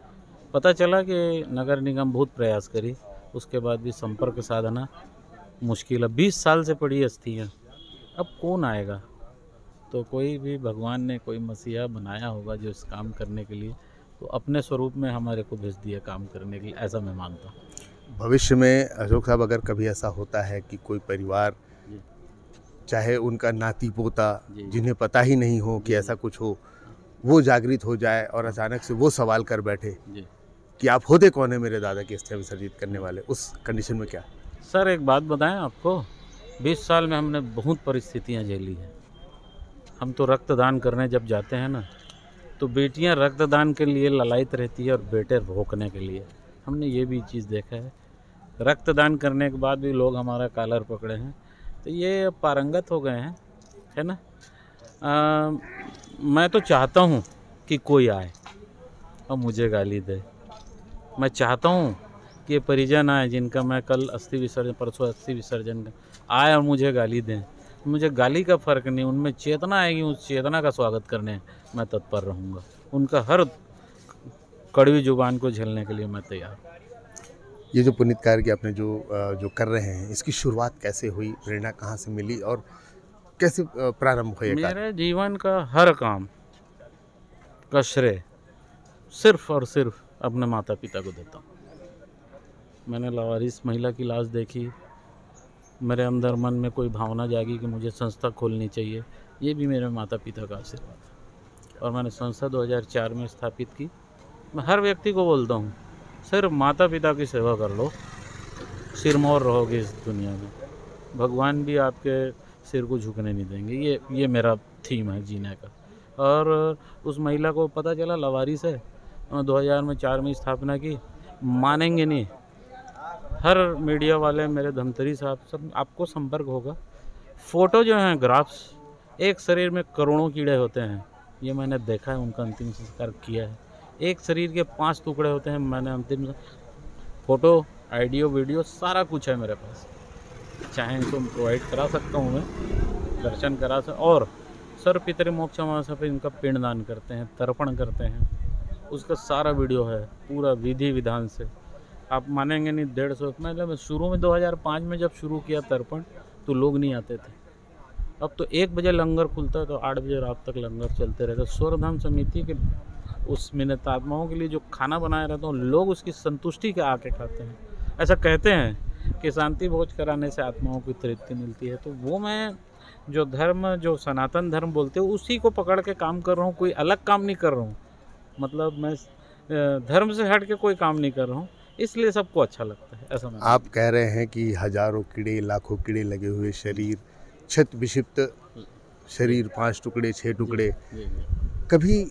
पता चला कि नगर निगम बहुत प्रयास करी, उसके बाद भी संपर्क साधना मुश्किल है। बीस साल से पड़ी अस्थियाँ अब कौन आएगा? तो कोई भी भगवान ने कोई मसीहा बनाया होगा जो इस काम करने के लिए तो अपने स्वरूप में हमारे को भेज दिया काम करने के लिए, ऐसा मैं मानता हूँ। भविष्य में अशोक साहब, अगर कभी ऐसा होता है कि कोई परिवार। चाहे उनका नाती पोता जिन्हें पता ही नहीं हो कि ऐसा कुछ हो वो जागृत हो जाए और अचानक से वो सवाल कर बैठे कि आप होते कौन है मेरे दादा की अस्थियाँ विसर्जित करने वाले? उस कंडीशन में क्या? सर एक बात बताएँ आपको बीस साल में हमने बहुत परिस्थितियाँ झेली हैं। हम तो रक्तदान करने जब जाते हैं ना तो बेटियाँ रक्तदान के लिए ललायत रहती है और बेटे रोकने के लिए। हमने ये भी चीज़ देखा है। रक्तदान करने के बाद भी लोग हमारा कालर पकड़े हैं। तो ये पारंगत हो गए हैं है ना? आ, मैं तो चाहता हूँ कि कोई आए और मुझे गाली दे। मैं चाहता हूँ कि ये परिजन आए जिनका मैं कल अस्थि विसर्जन परसों अस्थि विसर्जन आए और मुझे गाली दें। मुझे गाली का फ़र्क नहीं उनमें चेतना आएगी उस चेतना का स्वागत करने मैं तत्पर रहूँगा। उनका हर कड़वी ज़ुबान को झेलने के लिए मैं तैयार हूँ। ये जो पुनीत कार्य आपने जो जो कर रहे हैं, इसकी शुरुआत कैसे हुई, प्रेरणा कहाँ से मिली और कैसे प्रारंभ कार्य? मेरे जीवन का हर काम का श्रेय सिर्फ़ और सिर्फ़ अपने माता पिता को देता हूँ। मैंने लावारिस महिला की लाश देखी, मेरे अंदर मन में कोई भावना जागी कि मुझे संस्था खोलनी चाहिए, ये भी मेरे माता पिता का आशीर्वाद। और मैंने संस्था 2004 में स्थापित की। मैं हर व्यक्ति को बोलता हूँ सिर्फ़ माता पिता की सेवा कर लो। सिरमौर रहोगे इस दुनिया में। भगवान भी आपके सिर को झुकने नहीं देंगे। ये ये मेरा थीम है जीने का। और उस महिला को पता चला लवारिस है दो हज़ार में चार में स्थापना की। मानेंगे नहीं। हर मीडिया वाले, मेरे धमतरी साहब, सब आपको संपर्क होगा। फ़ोटो जो हैं ग्राफ्स एक शरीर में करोड़ों कीड़े होते हैं। ये मैंने देखा है, उनका अंतिम संस्कार किया है। एक शरीर के पाँच टुकड़े होते हैं, मैंने अंतिम फ़ोटो आइडियो वीडियो, सारा कुछ है मेरे पास। चाहे इनको प्रोवाइड करा सकता हूँ मैं, दर्शन करा सक और सर पितृ मोक्ष अमावस्या पे इनका पिंडदान करते हैं, तर्पण करते हैं। उसका सारा वीडियो है, पूरा विधि विधान से। आप मानेंगे नहीं, डेढ़ सौ मतलब शुरू में 2005 में जब शुरू किया तर्पण तो लोग नहीं आते थे। अब तो एक बजे लंगर खुलता है तो आठ बजे रात तक लंगर चलते रहते स्वर्धाम समिति के उस मिन्नत आत्माओं के लिए जो खाना बनाया रहता हूँ लोग उसकी संतुष्टि के आके खाते हैं। ऐसा कहते हैं कि शांति भोज कराने से आत्माओं की तृप्ति मिलती है। तो वो मैं जो धर्म जो सनातन धर्म बोलते हैं उसी को पकड़ के काम कर रहा हूँ कोई अलग काम नहीं कर रहा हूँ। मतलब मैं धर्म से हट के कोई काम नहीं कर रहा हूँ इसलिए सबको अच्छा लगता है ऐसा आप कह रहे हैं कि हज़ारों कीड़े लाखों कीड़े लगे हुए शरीर छत विक्षिप्त शरीर पाँच टुकड़े छह टुकड़े। कभी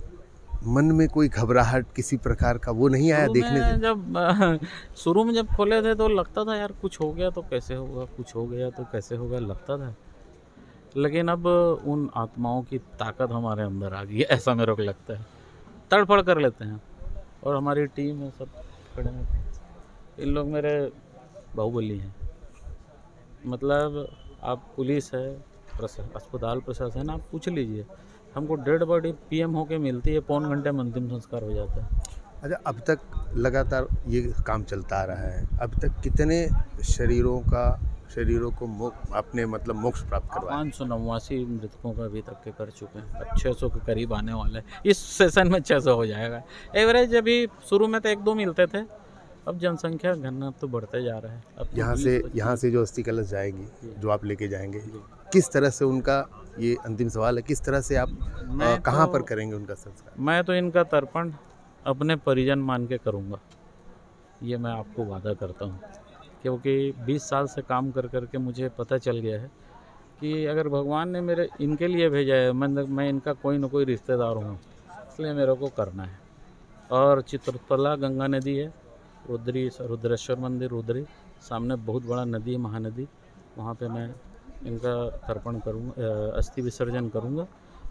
मन में कोई घबराहट किसी प्रकार का वो नहीं आया देखने से? जब [LAUGHS] शुरू में जब खोले थे तो लगता था यार कुछ हो गया तो कैसे होगा कुछ हो गया तो कैसे होगा? लगता था। लेकिन अब उन आत्माओं की ताकत हमारे अंदर आ गई है ऐसा मेरे को लगता है। तड़फड़ कर लेते हैं। और हमारी टीम है सब खड़े हैं। इन लोग मेरे बाहुबली हैं। मतलब आप पुलिस है प्रशा अस्पताल प्रशासन आप पूछ लीजिए। हमको डेड बॉडी पीएम होके मिलती है पौन घंटे में अंतिम संस्कार हो जाता है। अच्छा अब तक लगातार ये काम चलता आ रहा है। अब तक कितने शरीरों का शरीरों को मोक्ष आपने मतलब मोक्ष प्राप्त करवाया? पाँच सौ नवासी मृतकों का अभी तक के कर चुके हैं अब छः सौ के करीब आने वाले हैं। इस सेशन में छः सौ हो जाएगा। एवरेज अभी शुरू में तो एक दो मिलते थे अब जनसंख्या घनना तो बढ़ते जा रहा है। अब तो यहाँ से यहाँ से जो अस्थि कलश जाएँगी जो। आप लेके जाएँगे किस तरह से उनका ये अंतिम सवाल है? किस तरह से आप मैं कहाँ तो- पर करेंगे उनका संस्कार? मैं तो इनका तर्पण अपने परिजन मान के करूँगा। ये मैं आपको वादा करता हूँ। क्योंकि 20 साल से काम कर कर के मुझे पता चल गया है कि अगर भगवान ने मेरे इनके लिए भेजा है मैं मैं इनका कोई ना कोई रिश्तेदार हूँ इसलिए मेरे को करना है। और चित्रतला गंगा नदी है रुद्री रुद्रेश्वर मंदिर रुद्री सामने बहुत बड़ा नदी है महानदी वहाँ पे मैं इनका तर्पण करूँगा अस्थि विसर्जन करूँगा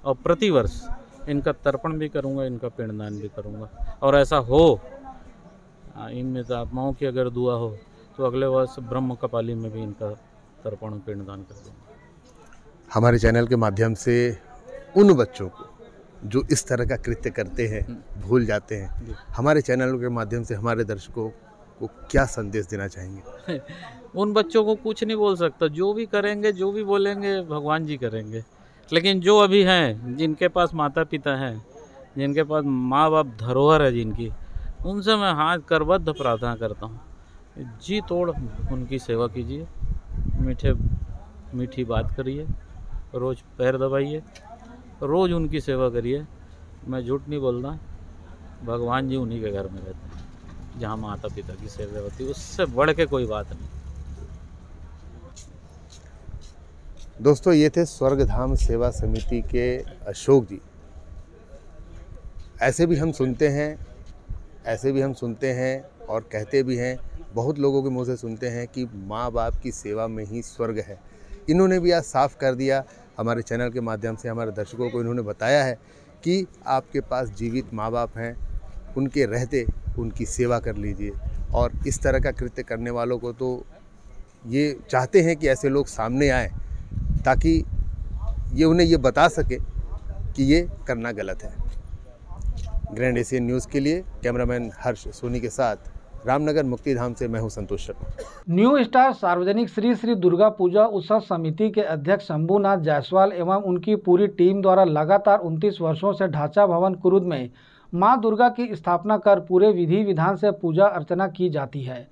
और प्रतिवर्ष इनका तर्पण भी करूँगा इनका पिंडदान भी करूँगा। और ऐसा हो इन आत्माओं की अगर दुआ हो तो अगले वर्ष ब्रह्म कपाली में भी इनका तर्पण पिंडदान कर दूँगा। हमारे चैनल के माध्यम से उन बच्चों को जो इस तरह का कृत्य करते हैं भूल जाते हैं हमारे चैनल के माध्यम से हमारे दर्शकों को क्या संदेश देना चाहेंगे? [LAUGHS] उन बच्चों को कुछ नहीं बोल सकता। जो भी करेंगे, जो भी बोलेंगे, भगवान जी करेंगे। लेकिन जो अभी हैं, जिनके पास माता पिता हैं, जिनके पास माँ बाप धरोहर है जिनकी उनसे मैं हाथ करबद्ध प्रार्थना करता हूँ। जी तोड़, उनकी सेवा कीजिए। मीठे, मीठी बात करिए। रोज़ पैर दबाइए। रोज़ उनकी सेवा करिए। मैं झूठ नहीं बोलता। भगवान जी उन्हीं के घर में रहते हैं, जहाँ माता पिता की सेवा होती है। उससे बढ़ के कोई बात नहीं। दोस्तों, ये थे स्वर्गधाम सेवा समिति के अशोक जी। ऐसे भी हम सुनते हैं, ऐसे भी हम सुनते हैं और कहते भी हैं, बहुत लोगों के मुँह से सुनते हैं कि माँ बाप की सेवा में ही स्वर्ग है। इन्होंने भी आज साफ़ कर दिया, हमारे चैनल के माध्यम से, हमारे दर्शकों को इन्होंने बताया है कि आपके पास जीवित माँ बाप हैं, उनके रहते, उनकी सेवा कर लीजिए। और इस तरह का कृत्य करने वालों को तो ये चाहते हैं कि ऐसे लोग सामने आए। ताकि ये उन्हें ये बता सके कि ये करना गलत है। ग्रैंड एशियन न्यूज़ के लिए कैमरामैन हर्ष सोनी के साथ रामनगर मुक्तिधाम से मैं हूँ संतोष शर्मा। न्यू स्टार सार्वजनिक श्री श्री दुर्गा पूजा उत्सव समिति के अध्यक्ष शंभुनाथ जायसवाल एवं उनकी पूरी टीम द्वारा लगातार 29 वर्षों से ढांचा भवन कुरुद में माँ दुर्गा की स्थापना कर पूरे विधि विधान से पूजा अर्चना की जाती है।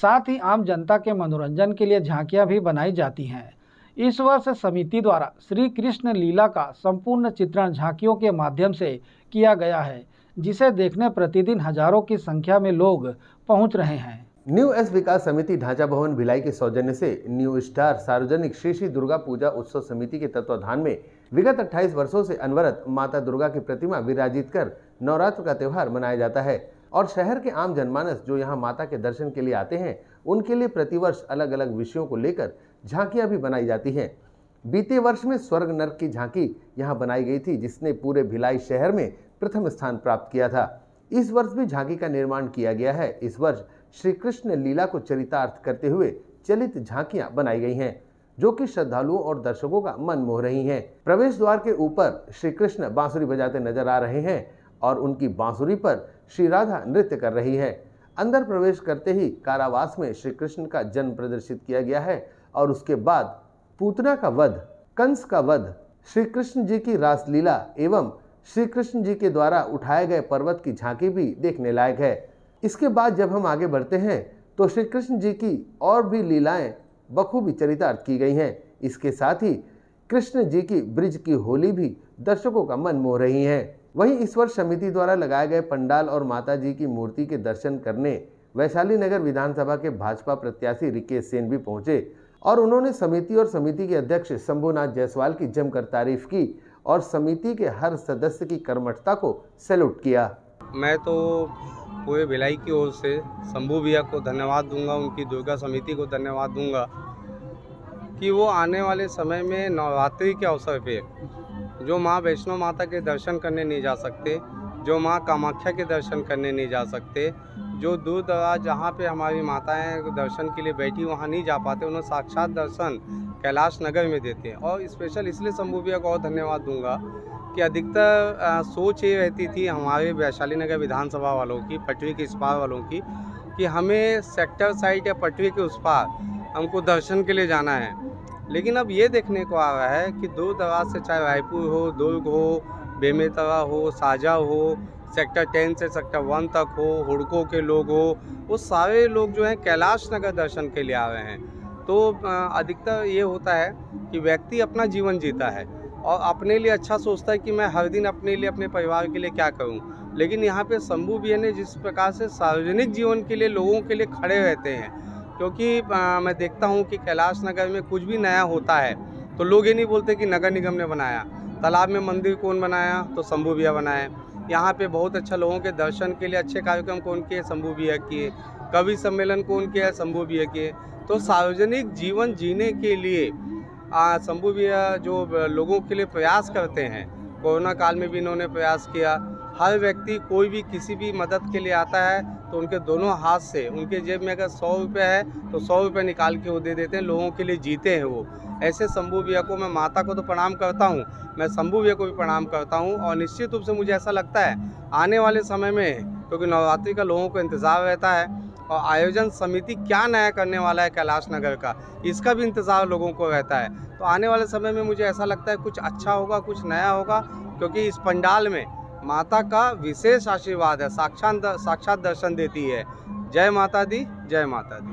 साथ ही आम जनता के मनोरंजन के लिए झांकियाँ भी बनाई जाती हैं। इस वर्ष समिति द्वारा श्री कृष्ण लीला का संपूर्ण चित्रण झांकियों के माध्यम से किया गया है, जिसे देखने प्रतिदिन हज़ारों की संख्या में लोग पहुँच रहे हैं। न्यू एस विकास समिति ढांचा भवन भिलाई के सौजन्य से न्यू स्टार सार्वजनिक श्री श्री दुर्गा पूजा उत्सव समिति के तत्वाधान में विगत 28 वर्षों से अनवरत माता दुर्गा की प्रतिमा विराजित कर नवरात्र का त्यौहार मनाया जाता है और शहर के आम जनमानस जो यहाँ माता के दर्शन के लिए आते हैं, उनके लिए प्रतिवर्ष अलग अलग विषयों को लेकर झांकियाँ भी बनाई जाती हैं। बीते वर्ष में स्वर्ग नर्क की झांकी यहाँ बनाई गई थी, जिसने पूरे भिलाई शहर में प्रथम स्थान प्राप्त किया था। इस वर्ष भी झांकी का निर्माण किया गया है। इस वर्ष श्री कृष्ण लीला को चरितार्थ करते हुए चलित झांकियाँ बनाई गई हैं, जो कि श्रद्धालुओं और दर्शकों का मन मोह रही हैं। प्रवेश द्वार के ऊपर श्री कृष्ण बांसुरी बजाते नज़र आ रहे हैं और उनकी बांसुरी पर श्री राधा नृत्य कर रही है। अंदर प्रवेश करते ही कारावास में श्री कृष्ण का जन्म प्रदर्शित किया गया है। और उसके बाद पूतना का वध, कंस का वध श्री कृष्ण जी की रासलीला एवं श्री कृष्ण जी के द्वारा उठाए गए पर्वत की झांकी भी देखने लायक है। इसके बाद जब हम आगे बढ़ते हैं तो श्री कृष्ण जी की और भी लीलाएँ बखूबी चरितार्थ की गई हैं। इसके साथ ही कृष्ण जी की ब्रिज की होली भी दर्शकों का मन मोह रही है। वहीं इस वर्ष समिति द्वारा लगाए गए पंडाल और माता जी की मूर्ति के दर्शन करने वैशाली नगर विधानसभा के भाजपा प्रत्याशी रिकेश सेन भी पहुँचे। और उन्होंने समिति और समिति के अध्यक्ष शंभुनाथ जायसवाल की जमकर तारीफ़ की और समिति के हर सदस्य की कर्मठता को सैल्यूट किया। मैं तो पूरे भिलाई की ओर से शंभू भैया को धन्यवाद दूँगा, उनकी दुर्गा समिति को धन्यवाद दूँगा कि वो आने वाले समय में नवरात्रि के अवसर पे जो माँ वैष्णो माता के दर्शन करने नहीं जा सकते जो माँ कामाख्या के दर्शन करने नहीं जा सकते, जो दूर दराज जहाँ पे हमारी माताएँ दर्शन के लिए बैठी, वहाँ नहीं जा पाते, उन्हें साक्षात दर्शन कैलाश नगर में देते हैं। और स्पेशल इसलिए शंभू को और धन्यवाद दूँगा कि अधिकतर सोच ये रहती थी हमारे वैशाली नगर विधानसभा वालों की, पटरी के इस पार वालों की, कि हमें सेक्टर साइड या पटरी के उस पार हमको दर्शन के लिए जाना है। लेकिन अब ये देखने को आ रहा है कि दूर दराज से चाहे रायपुर हो, दुर्ग हो बेमेतरा हो साजा हो सेक्टर टेन से सेक्टर वन तक हो, हुड़को के लोग हो, वो सारे लोग जो हैं कैलाश नगर दर्शन के लिए आ रहे हैं। तो अधिकतर ये होता है कि व्यक्ति अपना जीवन जीता है और अपने लिए अच्छा सोचता है कि मैं हर दिन अपने लिए, अपने परिवार के लिए क्या करूँ। लेकिन यहाँ पे शंभू भी ने, जिस प्रकार से सार्वजनिक जीवन के लिए, लोगों के लिए खड़े रहते हैं। क्योंकि मैं देखता हूँ कि कैलाश नगर में कुछ भी नया होता है तो लोग ये नहीं बोलते कि नगर निगम ने बनाया। तालाब में मंदिर कौन बनाया? तो शंभू भैया बनाए। यहाँ पे बहुत अच्छा लोगों के दर्शन के लिए अच्छे कार्यक्रम कौन किए? शंभू भैया किए। कवि सम्मेलन कौन किया? शंभू भैया किए। तो सार्वजनिक जीवन जीने के लिए शंभू भैया जो लोगों के लिए प्रयास करते हैं, कोरोना काल में भी इन्होंने प्रयास किया। हर व्यक्ति कोई भी किसी भी मदद के लिए आता है तो उनके दोनों हाथ से, उनके जेब में अगर सौ रुपये है तो सौ रुपये निकाल के वो दे देते हैं, लोगों के लिए जीते हैं वो। ऐसे शंभू भैया को मैं माता को तो प्रणाम करता हूँ, मैं शंभू भैया को भी प्रणाम करता हूँ और निश्चित रूप से मुझे ऐसा लगता है, आने वाले समय में, क्योंकि नवरात्रि का लोगों को इंतज़ार रहता है और आयोजन समिति क्या नया करने वाला है कैलाश नगर का, इसका भी इंतज़ार लोगों को रहता है। तो आने वाले समय में मुझे ऐसा लगता है कुछ अच्छा होगा, कुछ नया होगा, क्योंकि इस पंडाल में माता का विशेष आशीर्वाद है, साक्षात साक्षात दर्शन देती है। जय माता दी, जय माता दी।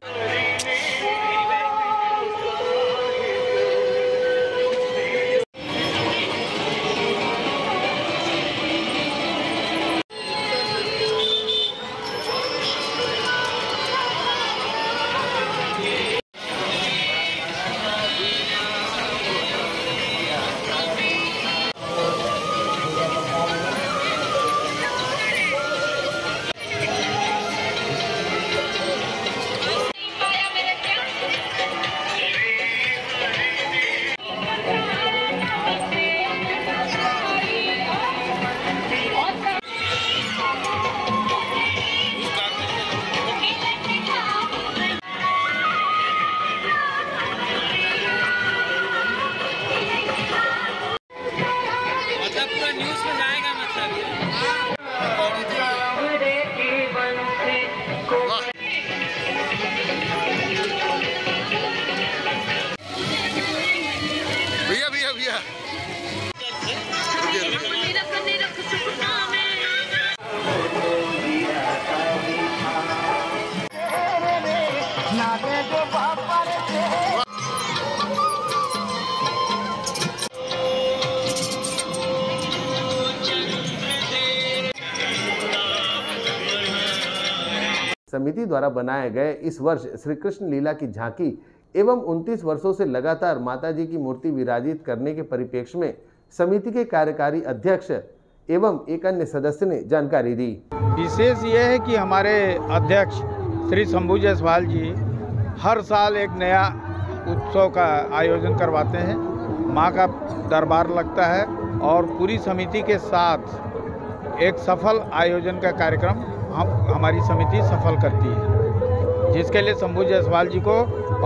द्वारा बनाए गए इस वर्ष श्री कृष्ण लीला की झांकी एवं 29 वर्षों से लगातार माता जी की मूर्ति विराजित करने के परिप्रेक्ष्य में समिति के कार्यकारी अध्यक्ष एवं एक अन्य सदस्य ने जानकारी दी। विशेष ये है कि हमारे अध्यक्ष श्री शंभू जायसवाल जी हर साल एक नया उत्सव का आयोजन करवाते हैं। माँ का दरबार लगता है और पूरी समिति के साथ एक सफल आयोजन का कार्यक्रम हम हमारी समिति सफल करती है। जिसके लिए शंभू जायसवाल जी को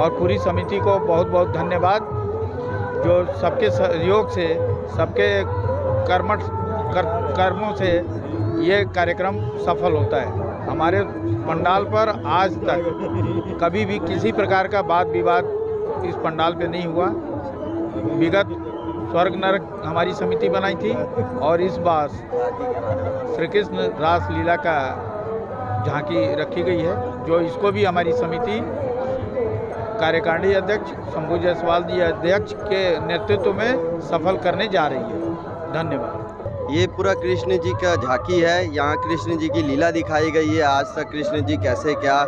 और पूरी समिति को बहुत बहुत धन्यवाद जो सबके सहयोग से सबके कर्मठ कर, कर्मों से ये कार्यक्रम सफल होता है। हमारे पंडाल पर आज तक कभी भी किसी प्रकार का वाद विवाद इस पंडाल पे नहीं हुआ। विगत स्वर्ग नरक हमारी समिति बनाई थी और इस बार श्री कृष्ण रास लीला का झांकी रखी गई है, जो इसको भी हमारी समिति कार्यकारिणी अध्यक्ष, शंभू जायसवाल जी अध्यक्ष के नेतृत्व में सफल करने जा रही है। धन्यवाद। ये पूरा कृष्ण जी का झांकी है। यहाँ कृष्ण जी की लीला दिखाई गई है। आज तक कृष्ण जी कैसे क्या,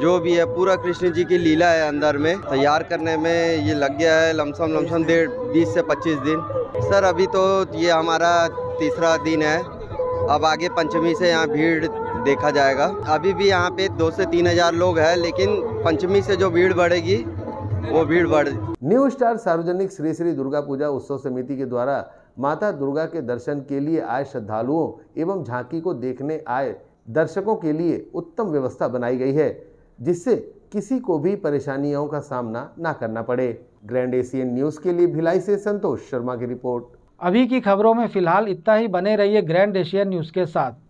जो भी है, पूरा कृष्ण जी की लीला है अंदर में। तैयार करने में ये लग गया है लमसम लमसम डेढ़, बीस से पच्चीस दिन। सर, अभी तो ये हमारा तीसरा दिन है। अब आगे पंचमी से यहाँ भीड़ देखा जाएगा। अभी भी यहाँ पे दो से तीन हज़ार लोग हैं लेकिन पंचमी से जो भीड़ बढ़ेगी वो भीड़ बढ़ न्यू स्टार सार्वजनिक श्री श्री दुर्गा पूजा उत्सव समिति के द्वारा माता दुर्गा के दर्शन के लिए आए श्रद्धालुओं एवं झांकी को देखने आए दर्शकों के लिए उत्तम व्यवस्था बनाई गई है जिससे किसी को भी परेशानियों का सामना ना करना पड़े। ग्रैंड एशियन न्यूज़ के लिए भिलाई से संतोष शर्मा की रिपोर्ट। अभी की खबरों में फ़िलहाल इतना ही बने रहिए ग्रैंड एशियन न्यूज़ के साथ।